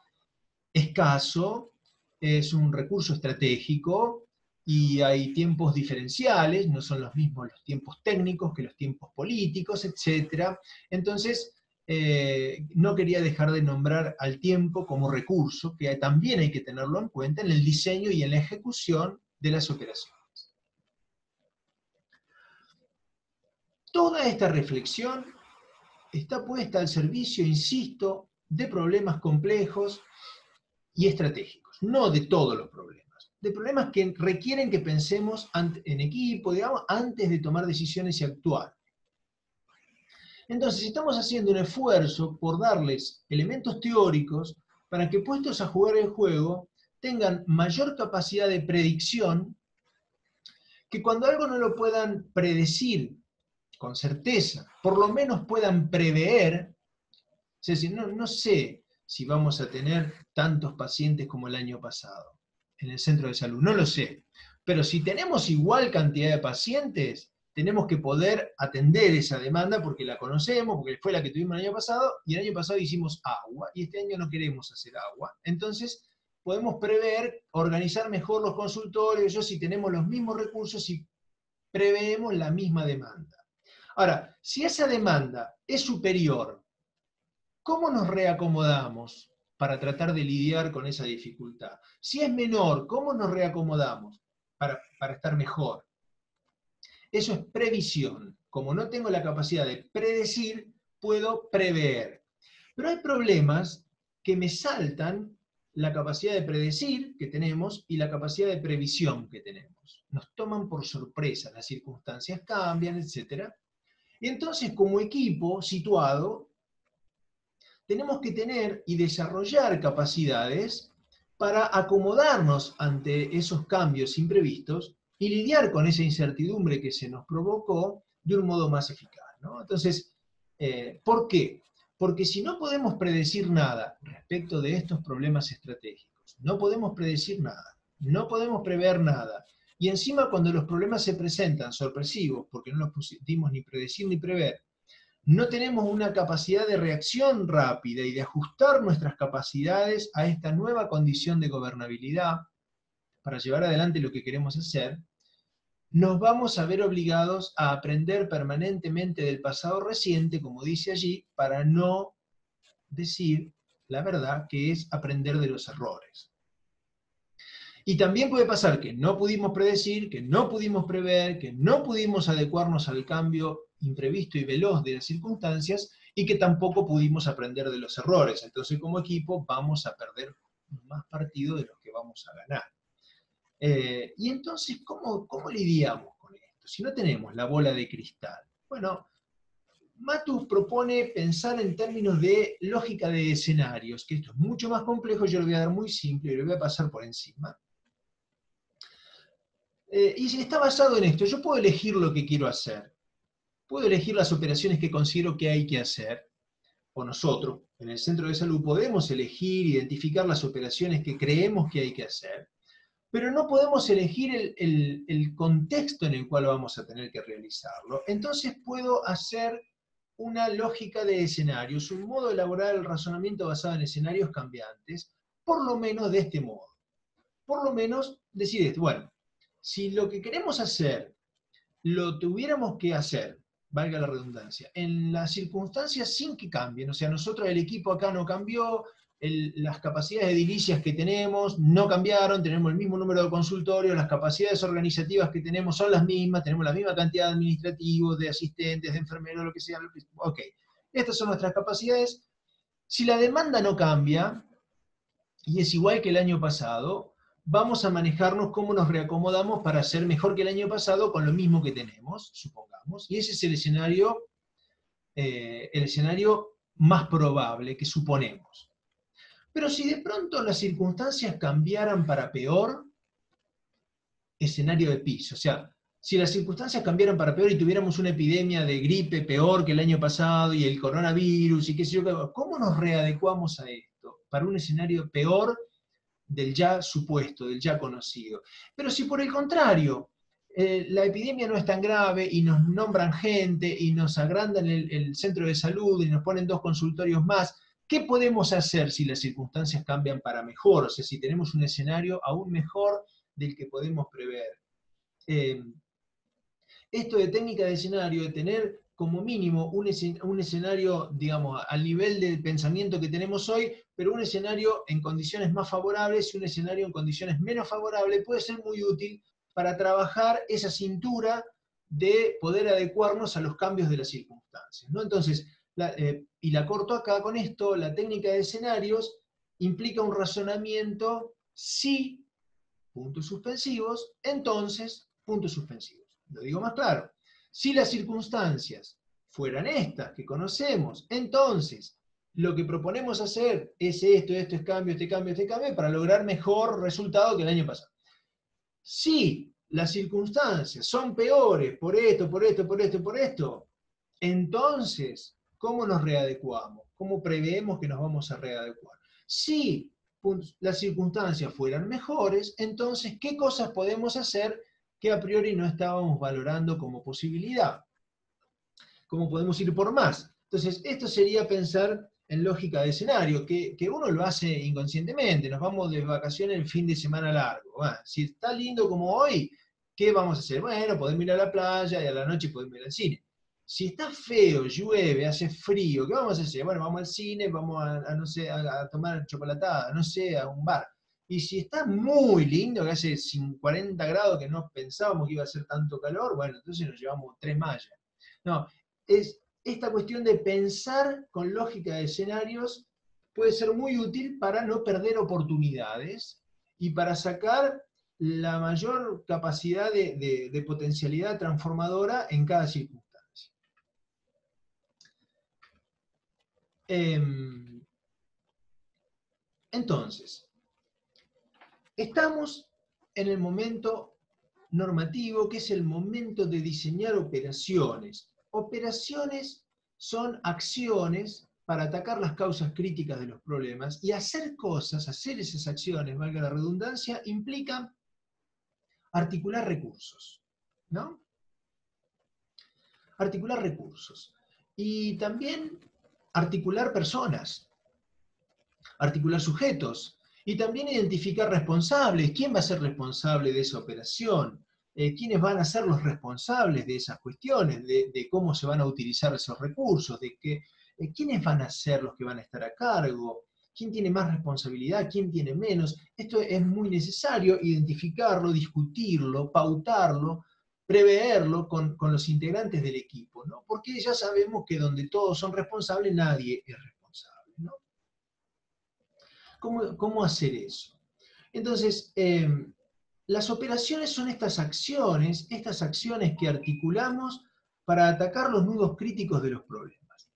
escaso, es un recurso estratégico y hay tiempos diferenciales, no son los mismos los tiempos técnicos que los tiempos políticos, etcétera. Entonces, eh, no quería dejar de nombrar al tiempo como recurso, que también hay que tenerlo en cuenta en el diseño y en la ejecución de las operaciones. Toda esta reflexión está puesta al servicio, insisto, de problemas complejos y estratégicos, no de todos los problemas, de problemas que requieren que pensemos en equipo, digamos, antes de tomar decisiones y actuar. Entonces, estamos haciendo un esfuerzo por darles elementos teóricos para que puestos a jugar el juego tengan mayor capacidad de predicción, que cuando algo no lo puedan predecir con certeza, por lo menos puedan prever, es decir, no, sé si vamos a tener tantos pacientes como el año pasado en el centro de salud, no lo sé, pero si tenemos igual cantidad de pacientes, tenemos que poder atender esa demanda porque la conocemos, porque fue la que tuvimos el año pasado, y el año pasado hicimos agua, y este año no queremos hacer agua. Entonces, podemos prever, organizar mejor los consultorios, si tenemos los mismos recursos y preveemos la misma demanda. Ahora, si esa demanda es superior, ¿cómo nos reacomodamos para tratar de lidiar con esa dificultad? Si es menor, ¿cómo nos reacomodamos para, para estar mejor? Eso es previsión. Como no tengo la capacidad de predecir, puedo prever. Pero hay problemas que me saltan la capacidad de predecir que tenemos y la capacidad de previsión que tenemos. Nos toman por sorpresa, las circunstancias cambian, etc. Y entonces, como equipo situado, tenemos que tener y desarrollar capacidades para acomodarnos ante esos cambios imprevistos y lidiar con esa incertidumbre que se nos provocó de un modo más eficaz. Entonces, eh, ¿por qué? Porque si no podemos predecir nada respecto de estos problemas estratégicos, no podemos predecir nada, no podemos prever nada, y encima cuando los problemas se presentan sorpresivos, porque no los pusimos ni predecir ni prever, no tenemos una capacidad de reacción rápida y de ajustar nuestras capacidades a esta nueva condición de gobernabilidad para llevar adelante lo que queremos hacer, nos vamos a ver obligados a aprender permanentemente del pasado reciente, como dice allí, para no decir la verdad, que es aprender de los errores. Y también puede pasar que no pudimos predecir, que no pudimos prever, que no pudimos adecuarnos al cambio imprevisto y veloz de las circunstancias y que tampoco pudimos aprender de los errores. Entonces como equipo vamos a perder más partido de los que vamos a ganar. Eh, y entonces, ¿cómo, ¿cómo lidiamos con esto? Si no tenemos la bola de cristal. Bueno, Matus propone pensar en términos de lógica de escenarios, que esto es mucho más complejo, yo lo voy a dar muy simple y lo voy a pasar por encima. Eh, y está basado en esto, yo puedo elegir lo que quiero hacer, puedo elegir las operaciones que considero que hay que hacer, o nosotros, en el centro de salud, podemos elegir, identificar las operaciones que creemos que hay que hacer, pero no podemos elegir el, contexto en el cual vamos a tener que realizarlo. Entonces puedo hacer una lógica de escenarios, un modo de elaborar el razonamiento basado en escenarios cambiantes, por lo menos de este modo. Por lo menos decir esto, bueno, si lo que queremos hacer lo tuviéramos que hacer, valga la redundancia, en las circunstancias sin que cambien, o sea, nosotros el equipo acá no cambió, las capacidades edilicias que tenemos no cambiaron, tenemos el mismo número de consultorios, las capacidades organizativas que tenemos son las mismas, tenemos la misma cantidad de administrativos, de asistentes, de enfermeros, lo que sea. Ok, estas son nuestras capacidades. Si la demanda no cambia, y es igual que el año pasado, vamos a manejarnos cómo nos reacomodamos para ser mejor que el año pasado con lo mismo que tenemos, supongamos. Y ese es el escenario, eh, el escenario más probable que suponemos. Pero si de pronto las circunstancias cambiaran para peor, escenario de piso. O sea, si las circunstancias cambiaran para peor y tuviéramos una epidemia de gripe peor que el año pasado y el coronavirus y qué sé yo, ¿cómo nos readecuamos a esto? Para un escenario peor del ya supuesto, del ya conocido. Pero si por el contrario, eh, la epidemia no es tan grave y nos nombran gente y nos agrandan el centro de salud y nos ponen dos consultorios más, ¿Qué podemos hacer si las circunstancias cambian para mejor? O sea, si tenemos un escenario aún mejor del que podemos prever. Eh, esto de técnica de escenario, de tener como mínimo un, escenario, digamos, al nivel del pensamiento que tenemos hoy, pero un escenario en condiciones más favorables y un escenario en condiciones menos favorables, puede ser muy útil para trabajar esa cintura de poder adecuarnos a los cambios de las circunstancias. ¿no? Entonces, eh, y la corto acá con esto, la técnica de escenarios implica un razonamiento si, puntos suspensivos, entonces, puntos suspensivos. Lo digo más claro. Si las circunstancias fueran estas que conocemos, entonces lo que proponemos hacer es esto, esto, es cambio, este cambio, este cambio, para lograr mejor resultado que el año pasado. Si las circunstancias son peores por esto, por esto, por esto, por esto, entonces ¿Cómo nos readecuamos? ¿Cómo preveemos que nos vamos a readecuar? Si las circunstancias fueran mejores, entonces, ¿qué cosas podemos hacer que a priori no estábamos valorando como posibilidad? ¿Cómo podemos ir por más? Entonces, esto sería pensar en lógica de escenario, que, uno lo hace inconscientemente, nos vamos de vacaciones el fin de semana largo. si está lindo como hoy, ¿qué vamos a hacer? Bueno, podemos ir a la playa y a la noche podemos ir al cine. Si está feo, llueve, hace frío, ¿qué vamos a hacer? Bueno, vamos al cine, vamos a, no sé, a, tomar chocolatada, no sé, a un bar. Y si está muy lindo, que hace 40 grados que no pensábamos que iba a hacer tanto calor, bueno, entonces nos llevamos tres mallas. No, es esta cuestión de pensar con lógica de escenarios puede ser muy útil para no perder oportunidades y para sacar la mayor capacidad de, potencialidad transformadora en cada circunstancia. Em, entonces, estamos en el momento normativo, que es el momento de diseñar operaciones. Operaciones son acciones para atacar las causas críticas de los problemas y hacer cosas, hacer esas acciones, valga la redundancia, implica articular recursos, ¿no? Articular recursos. Y también articular personas, articular sujetos, y también identificar responsables. ¿Quién va a ser responsable de esa operación? Eh, ¿Quiénes van a ser los responsables de esas cuestiones? De, cómo se van a utilizar esos recursos? De que, eh, ¿Quiénes van a ser los que van a estar a cargo? quién tiene más responsabilidad, quién tiene menos. Esto es muy necesario identificarlo, discutirlo, pautarlo, preverlo con, los integrantes del equipo, ¿no? Porque ya sabemos que donde todos son responsables, nadie es responsable, ¿no? ¿Cómo, hacer eso? Entonces, em, las operaciones son estas acciones, estas acciones que articulamos para atacar los nudos críticos de los problemas.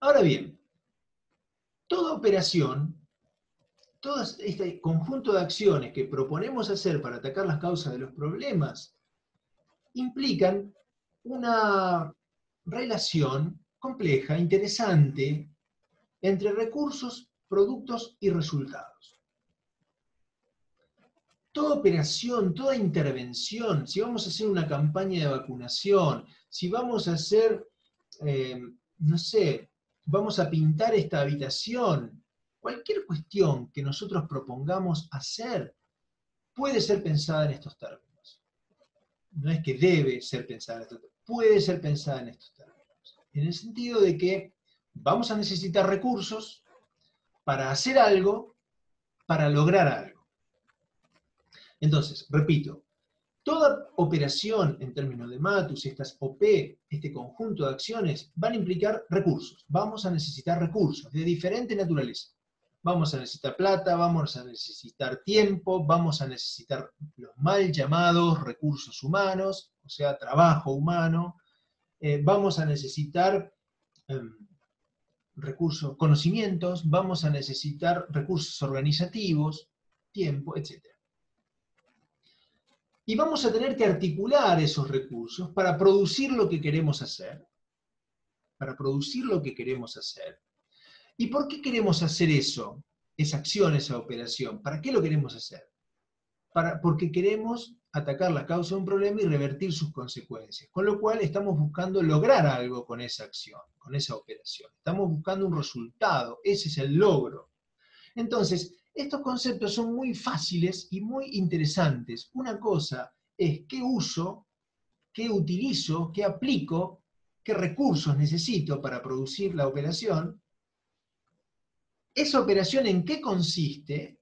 Ahora bien, toda operación, todo este conjunto de acciones que proponemos hacer para atacar las causas de los problemas, implican una relación compleja, interesante, entre recursos, productos y resultados. Toda operación, toda intervención, si vamos a hacer una campaña de vacunación, si vamos a hacer, eh, no sé, vamos a pintar esta habitación. Cualquier cuestión que nosotros propongamos hacer puede ser pensada en estos términos. No es que debe ser pensada en estos términos, puede ser pensada en estos términos. En el sentido de que vamos a necesitar recursos para hacer algo, para lograr algo. Entonces, repito, Toda operación en términos de Matus, estas OP, este conjunto de acciones, van a implicar recursos. Vamos a necesitar recursos de diferente naturaleza. Vamos a necesitar plata, vamos a necesitar tiempo, vamos a necesitar los mal llamados recursos humanos, o sea, trabajo humano. Eh, vamos a necesitar em, recursos, conocimientos, vamos a necesitar recursos organizativos, tiempo, etc. Y vamos a tener que articular esos recursos para producir lo que queremos hacer. Para producir lo que queremos hacer. ¿Y por qué queremos hacer eso? Esa acción, esa operación. ¿Para qué lo queremos hacer? Para, porque queremos atacar la causa de un problema y revertir sus consecuencias. Con lo cual estamos buscando lograr algo con esa acción, con esa operación. Estamos buscando un resultado. Ese es el logro. Entonces, estos conceptos son muy fáciles y muy interesantes. Una cosa es qué uso, qué utilizo, qué aplico, qué recursos necesito para producir la operación. Esa operación en qué consiste,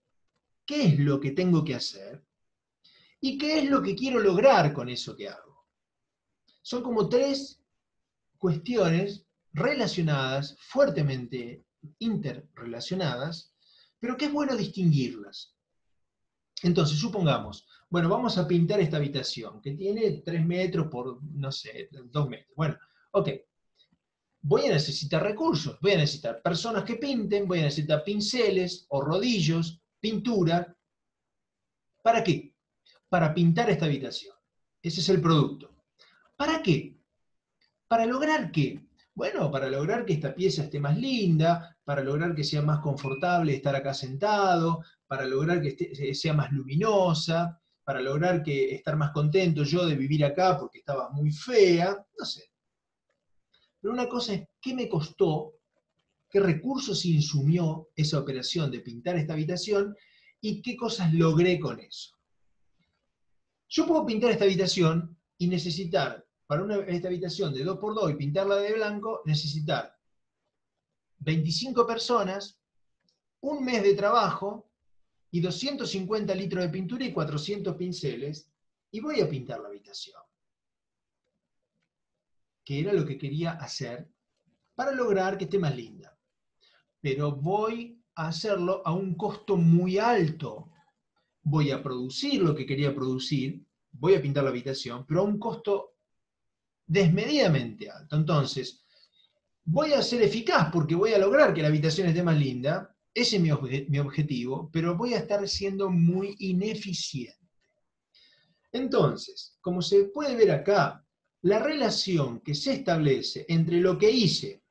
qué es lo que tengo que hacer y qué es lo que quiero lograr con eso que hago. Son como tres cuestiones relacionadas, fuertemente interrelacionadas, pero que es bueno distinguirlas. Entonces, supongamos, bueno, vamos a pintar esta habitación, que tiene 3 metros por, no sé, 2 metros. Bueno, ok. Voy a necesitar recursos, voy a necesitar personas que pinten, voy a necesitar pinceles o rodillos, pintura. ¿Para qué? Para pintar esta habitación. Ese es el producto. ¿Para qué? ¿Para lograr qué? Bueno, para lograr que esta pieza esté más linda, para lograr que sea más confortable estar acá sentado, para lograr que sea más luminosa, para lograr que estar más contento yo de vivir acá porque estaba muy fea, no sé. Pero una cosa es, ¿qué me costó? ¿Qué recursos insumió esa operación de pintar esta habitación? ¿Y qué cosas logré con eso? Yo puedo pintar esta habitación y necesitar para una, esta habitación de 2x2 y pintarla de blanco, necesitar 25 personas, un mes de trabajo y 250 litros de pintura y 400 pinceles, y voy a pintar la habitación. Que era lo que quería hacer para lograr que esté más linda. Pero voy a hacerlo a un costo muy alto. Voy a producir lo que quería producir, voy a pintar la habitación, pero a un costo desmedidamente alto. Entonces, voy a ser eficaz porque voy a lograr que la habitación esté más linda, ese es mi, objetivo, pero voy a estar siendo muy ineficiente. Entonces, como se puede ver acá, la relación que se establece entre lo que hice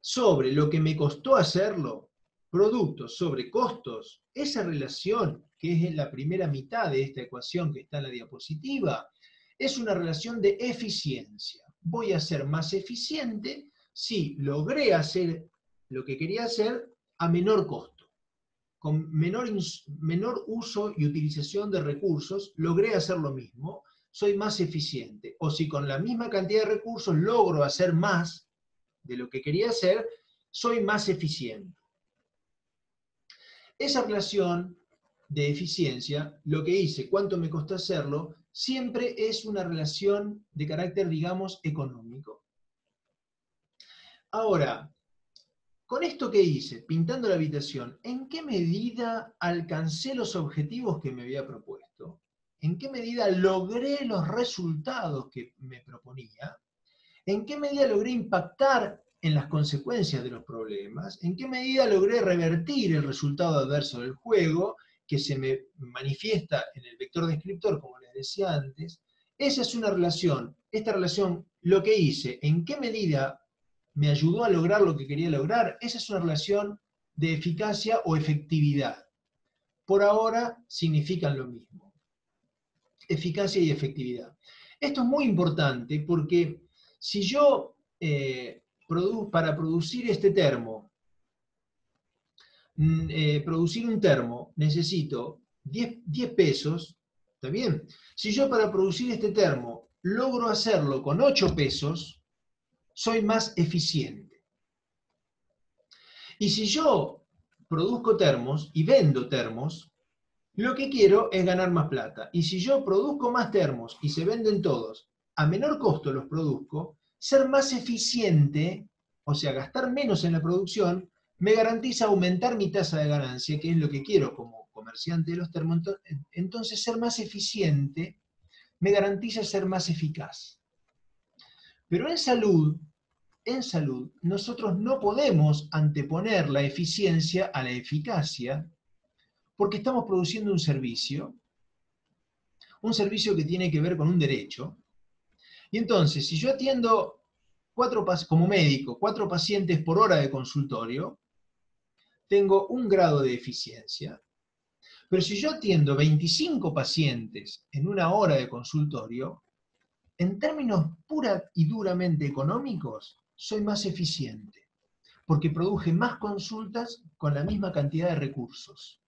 sobre lo que me costó hacerlo, productos sobre costos, esa relación, que es la primera mitad de esta ecuación que está en la diapositiva, es una relación de eficiencia. Voy a ser más eficiente si logré hacer lo que quería hacer a menor costo. Con menor, menor uso y utilización de recursos, logré hacer lo mismo, soy más eficiente. O si con la misma cantidad de recursos logro hacer más de lo que quería hacer, soy más eficiente. Esa relación de eficiencia, lo que hice, cuánto me costó hacerlo, siempre es una relación de carácter, digamos, económico. Ahora, con esto que hice, pintando la habitación, ¿en qué medida alcancé los objetivos que me había propuesto? ¿En qué medida logré los resultados que me proponía? ¿En qué medida logré impactar en las consecuencias de los problemas? ¿En qué medida logré revertir el resultado adverso del juego que se me manifiesta en el vector descriptor, como les decía antes? Esa es una relación. Esta relación, lo que hice, ¿en qué medida me ayudó a lograr lo que quería lograr? Esa es una relación de eficacia o efectividad. Por ahora significan lo mismo. Eficacia y efectividad. Esto es muy importante porque si yo, eh, para producir este termo, eh, producir un termo, necesito 10, 10 pesos, ¿está bien? Si yo para producir este termo logro hacerlo con 8 pesos, soy más eficiente. Y si yo produzco termos y vendo termos, lo que quiero es ganar más plata. Y si yo produzco más termos y se venden todos a menor costo los produzco, ser más eficiente, o sea, gastar menos en la producción, me garantiza aumentar mi tasa de ganancia, que es lo que quiero como comerciante de los termos. Entonces, ser más eficiente me garantiza ser más eficaz. Pero en salud, en salud, nosotros no podemos anteponer la eficiencia a la eficacia porque estamos produciendo un servicio, un servicio que tiene que ver con un derecho, y entonces, si yo atiendo cuatro, como médico cuatro pacientes por hora de consultorio, tengo un grado de eficiencia. Pero si yo atiendo 25 pacientes en una hora de consultorio, en términos pura y duramente económicos, soy más eficiente, porque produje más consultas con la misma cantidad de recursos.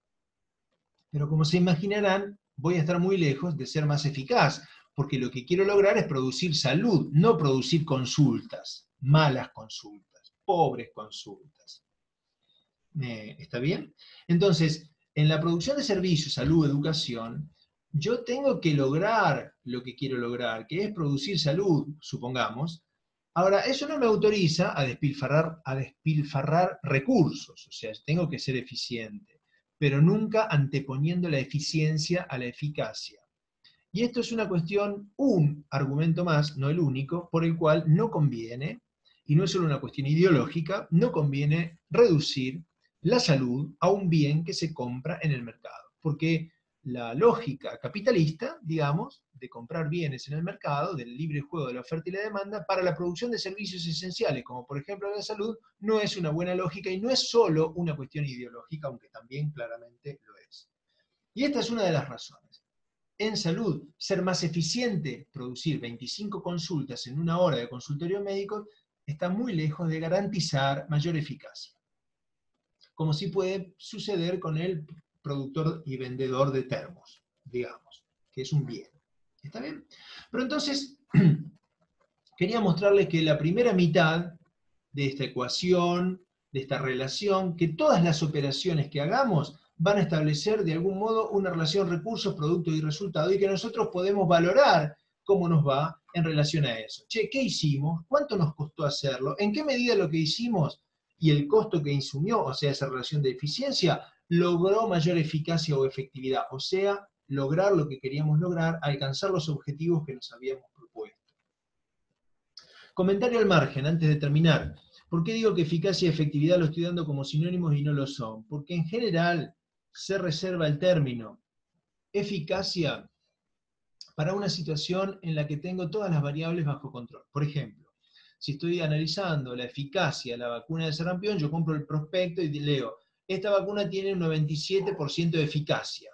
Pero como se imaginarán, voy a estar muy lejos de ser más eficaz, porque lo que quiero lograr es producir salud, no producir consultas, malas consultas, pobres consultas. Eh, ¿Está bien? Entonces, en la producción de servicios, salud, educación, yo tengo que lograr lo que quiero lograr, que es producir salud, supongamos. Ahora, eso no me autoriza a despilfarrar, a despilfarrar recursos, o sea, tengo que ser eficiente, pero nunca anteponiendo la eficiencia a la eficacia. Y esto es una cuestión, un argumento más, no el único, por el cual no conviene, y no es solo una cuestión ideológica, no conviene reducir la salud a un bien que se compra en el mercado. Porque la lógica capitalista, digamos, de comprar bienes en el mercado, del libre juego de la oferta y la demanda, para la producción de servicios esenciales, como por ejemplo la salud, no es una buena lógica y no es solo una cuestión ideológica, aunque también claramente lo es. Y esta es una de las razones en salud, ser más eficiente, producir 25 consultas en una hora de consultorio médico, está muy lejos de garantizar mayor eficacia. Como si puede suceder con el productor y vendedor de termos, digamos, que es un bien. ¿Está bien? Pero entonces, quería mostrarles que la primera mitad de esta ecuación, de esta relación, que todas las operaciones que hagamos van a establecer de algún modo una relación recursos, producto y resultado, y que nosotros podemos valorar cómo nos va en relación a eso. Che, ¿qué hicimos? ¿Cuánto nos costó hacerlo? ¿En qué medida lo que hicimos y el costo que insumió, o sea, esa relación de eficiencia, logró mayor eficacia o efectividad? O sea, lograr lo que queríamos lograr, alcanzar los objetivos que nos habíamos propuesto. Comentario al margen, antes de terminar. ¿Por qué digo que eficacia y efectividad lo estoy dando como sinónimos y no lo son? Porque en general se reserva el término eficacia para una situación en la que tengo todas las variables bajo control. Por ejemplo, si estoy analizando la eficacia de la vacuna de sarampión, yo compro el prospecto y leo, esta vacuna tiene un 97% de eficacia.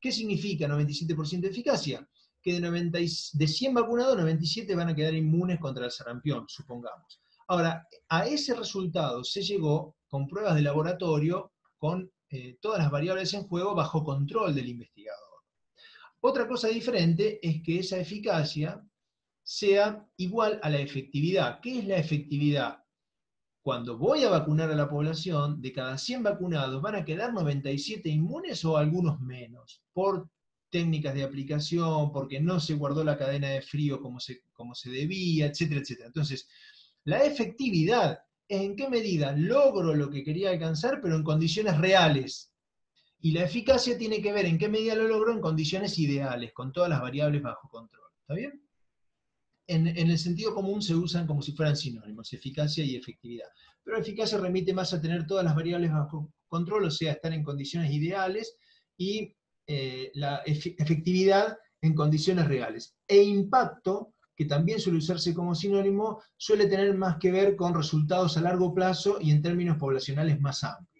¿Qué significa 97% de eficacia? Que de, de 100 vacunados, 97 van a quedar inmunes contra el sarampión, supongamos. Ahora, a ese resultado se llegó con pruebas de laboratorio, con eh, todas las variables en juego bajo control del investigador. Otra cosa diferente es que esa eficacia sea igual a la efectividad. ¿Qué es la efectividad? Cuando voy a vacunar a la población, de cada 100 vacunados, ¿van a quedar 97 inmunes o algunos menos? Por técnicas de aplicación, porque no se guardó la cadena de frío como se, como se debía, etcétera, etcétera. Entonces, la efectividad es en qué medida logro lo que quería alcanzar, pero en condiciones reales. Y la eficacia tiene que ver en qué medida lo logro en condiciones ideales, con todas las variables bajo control. ¿Está bien? En, el sentido común se usan como si fueran sinónimos, eficacia y efectividad. Pero eficacia remite más a tener todas las variables bajo control, o sea, estar en condiciones ideales, y eh, la efectividad en condiciones reales. E impacto, que también suele usarse como sinónimo, suele tener más que ver con resultados a largo plazo y en términos poblacionales más amplios.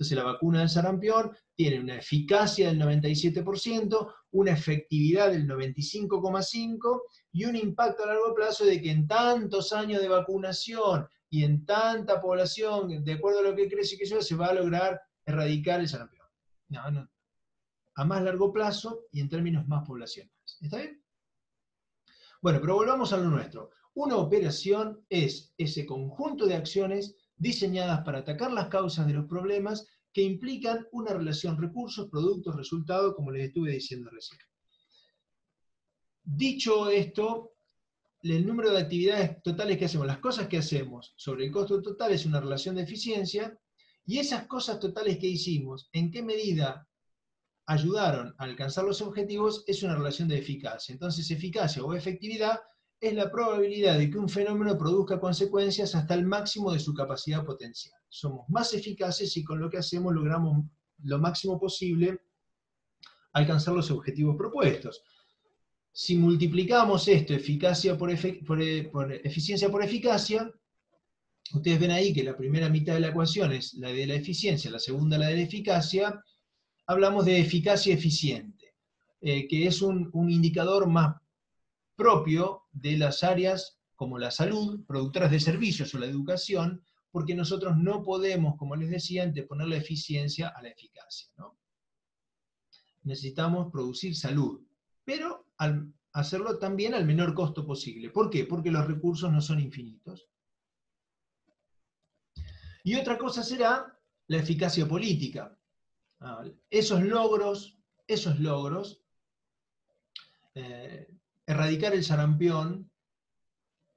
Entonces la vacuna del sarampión tiene una eficacia del 97%, una efectividad del 95,5% y un impacto a largo plazo de que en tantos años de vacunación y en tanta población, de acuerdo a lo que crece que yo, se va a lograr erradicar el sarampión. No, no. A más largo plazo y en términos más poblacionales. ¿Está bien? Bueno, pero volvamos a lo nuestro. Una operación es ese conjunto de acciones diseñadas para atacar las causas de los problemas que implican una relación recursos, productos, resultados, como les estuve diciendo recién. Dicho esto, el número de actividades totales que hacemos, las cosas que hacemos sobre el costo total es una relación de eficiencia, y esas cosas totales que hicimos, en qué medida ayudaron a alcanzar los objetivos, es una relación de eficacia. Entonces, eficacia o efectividad es la probabilidad de que un fenómeno produzca consecuencias hasta el máximo de su capacidad potencial. Somos más eficaces y con lo que hacemos logramos lo máximo posible alcanzar los objetivos propuestos. Si multiplicamos esto, eficacia por, por eficiencia por eficacia, ustedes ven ahí que la primera mitad de la ecuación es la de la eficiencia, la segunda la de la eficacia, hablamos de eficacia eficiente, eh, que es un indicador más propio de las áreas como la salud, productoras de servicios o la educación, porque nosotros no podemos, como les decía, anteponer la eficiencia a la eficacia. Necesitamos producir salud, pero al hacerlo también al menor costo posible. ¿Por qué? Porque los recursos no son infinitos. Y otra cosa será la eficacia política. Ah, esos logros, esos logros eh, erradicar el sarampión,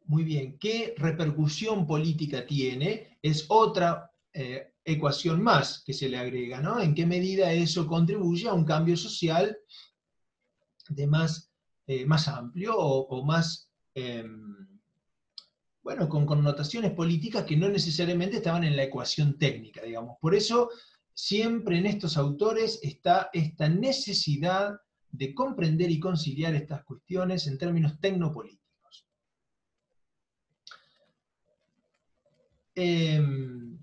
muy bien, ¿qué repercusión política tiene? Es otra eh, ecuación más que se le agrega, ¿no? ¿En qué medida eso contribuye a un cambio social de más, eh, más amplio o, más, em, bueno, con connotaciones políticas que no necesariamente estaban en la ecuación técnica, digamos. Por eso siempre en estos autores está esta necesidad de comprender y conciliar estas cuestiones en términos tecnopolíticos. Em,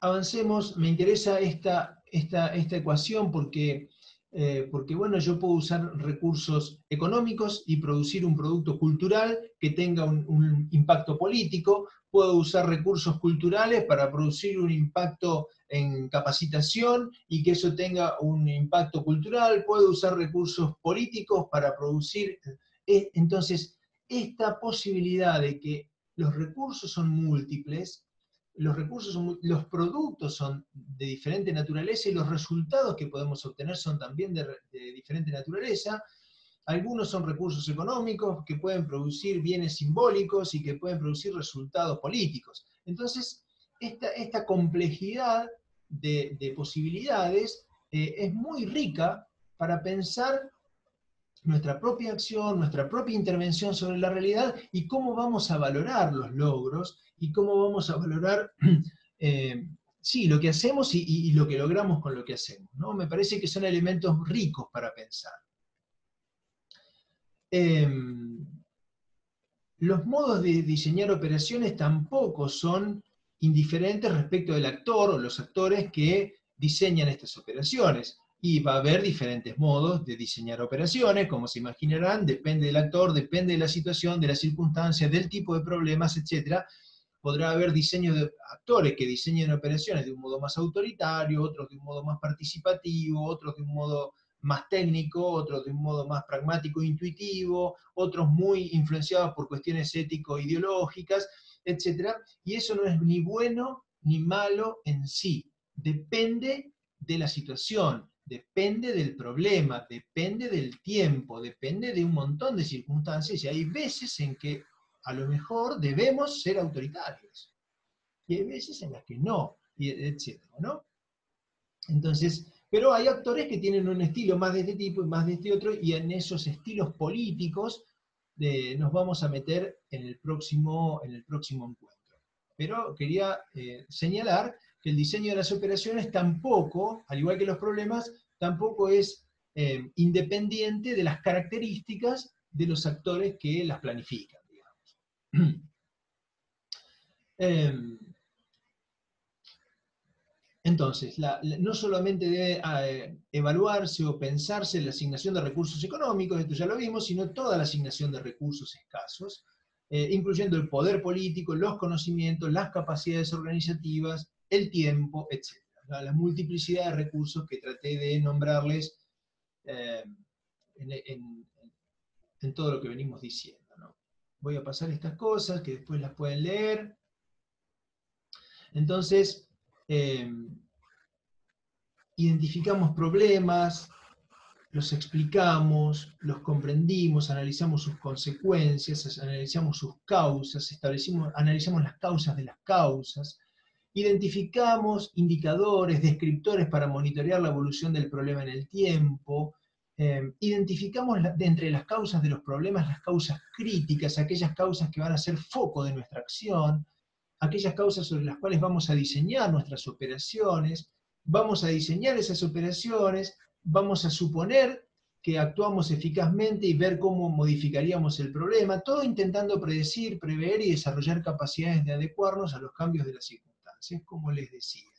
avancemos, me interesa esta, esta, esta ecuación porque, eh, porque, bueno, yo puedo usar recursos económicos y producir un producto cultural que tenga un, impacto político, puedo usar recursos culturales para producir un impacto en capacitación y que eso tenga un impacto cultural, puedo usar recursos políticos para producir E, entonces, esta posibilidad de que los recursos son múltiples, los recursos los productos son de diferente naturaleza y los resultados que podemos obtener son también de, diferente naturaleza. Algunos son recursos económicos que pueden producir bienes simbólicos y que pueden producir resultados políticos. Entonces, esta, esta complejidad de, posibilidades eh, es muy rica para pensar nuestra propia acción, nuestra propia intervención sobre la realidad y cómo vamos a valorar los logros y cómo vamos a valorar, eh, sí, lo que hacemos y, lo que logramos con lo que hacemos. ¿no? Me parece que son elementos ricos para pensar. Em, los modos de diseñar operaciones tampoco son indiferentes respecto del actor o los actores que diseñan estas operaciones y va a haber diferentes modos de diseñar operaciones, como se imaginarán, depende del actor, depende de la situación, de las circunstancias, del tipo de problemas, etc. Podrá haber diseños de actores que diseñen operaciones de un modo más autoritario, otros de un modo más participativo, otros de un modo más técnico, otros de un modo más pragmático e intuitivo, otros muy influenciados por cuestiones ético-ideológicas, etc. Y eso no es ni bueno ni malo en sí, depende de la situación, depende del problema, depende del tiempo, depende de un montón de circunstancias y hay veces en que a lo mejor debemos ser autoritarios y hay veces en las que no, etc. ¿no? Entonces, pero hay actores que tienen un estilo más de este tipo y más de este otro y en esos estilos políticos eh, nos vamos a meter en el próximo, en el próximo encuentro. Pero quería eh, señalar que el diseño de las operaciones tampoco, al igual que los problemas, tampoco es eh, independiente de las características de los actores que las planifican, digamos. Em, entonces, no solamente debe eh, evaluarse o pensarse la asignación de recursos económicos, esto ya lo vimos, sino toda la asignación de recursos escasos, eh, incluyendo el poder político, los conocimientos, las capacidades organizativas, el tiempo, etc. La, multiplicidad de recursos que traté de nombrarles eh, en, todo lo que venimos diciendo. Voy a pasar estas cosas que después las pueden leer. Entonces, eh, identificamos problemas, los explicamos, los comprendimos, analizamos sus consecuencias, analizamos sus causas, establecimos, analizamos las causas de las causas, Identificamos indicadores, descriptores para monitorear la evolución del problema en el tiempo. Eh, identificamos de entre las causas de los problemas las causas críticas, aquellas causas que van a ser foco de nuestra acción, aquellas causas sobre las cuales vamos a diseñar nuestras operaciones, vamos a diseñar esas operaciones, vamos a suponer que actuamos eficazmente y ver cómo modificaríamos el problema, todo intentando predecir, prever y desarrollar capacidades de adecuarnos a los cambios de la circunstancias como les decía.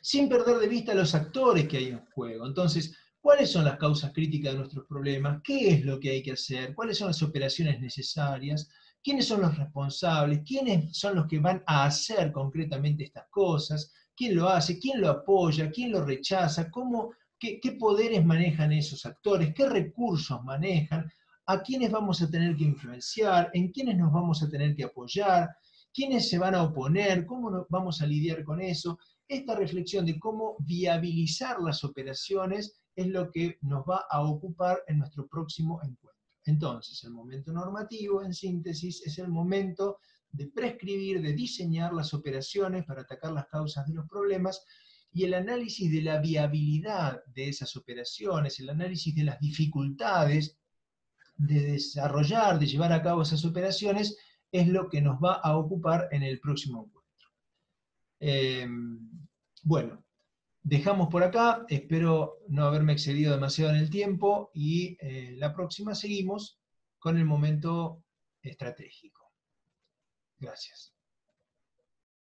Sin perder de vista los actores que hay en juego. Entonces, ¿cuáles son las causas críticas de nuestros problemas? ¿Qué es lo que hay que hacer? ¿Cuáles son las operaciones necesarias? ¿Quiénes son los responsables? ¿Quiénes son los que van a hacer concretamente estas cosas? ¿Quién lo hace? ¿Quién lo apoya? ¿Quién lo rechaza? ¿Cómo, qué poderes manejan esos actores? ¿Qué recursos manejan? ¿A quiénes vamos a tener que influenciar? ¿En quiénes nos vamos a tener que apoyar? Quiénes se van a oponer, cómo vamos a lidiar con eso. Esta reflexión de cómo viabilizar las operaciones es lo que nos va a ocupar en nuestro próximo encuentro. Entonces, el momento normativo, en síntesis, es el momento de prescribir, de diseñar las operaciones para atacar las causas de los problemas y el análisis de la viabilidad de esas operaciones, el análisis de las dificultades de desarrollar, de llevar a cabo esas operaciones, es lo que nos va a ocupar en el próximo encuentro. Em, bueno, dejamos por acá, espero no haberme excedido demasiado en el tiempo y eh, la próxima seguimos con el momento estratégico. Gracias.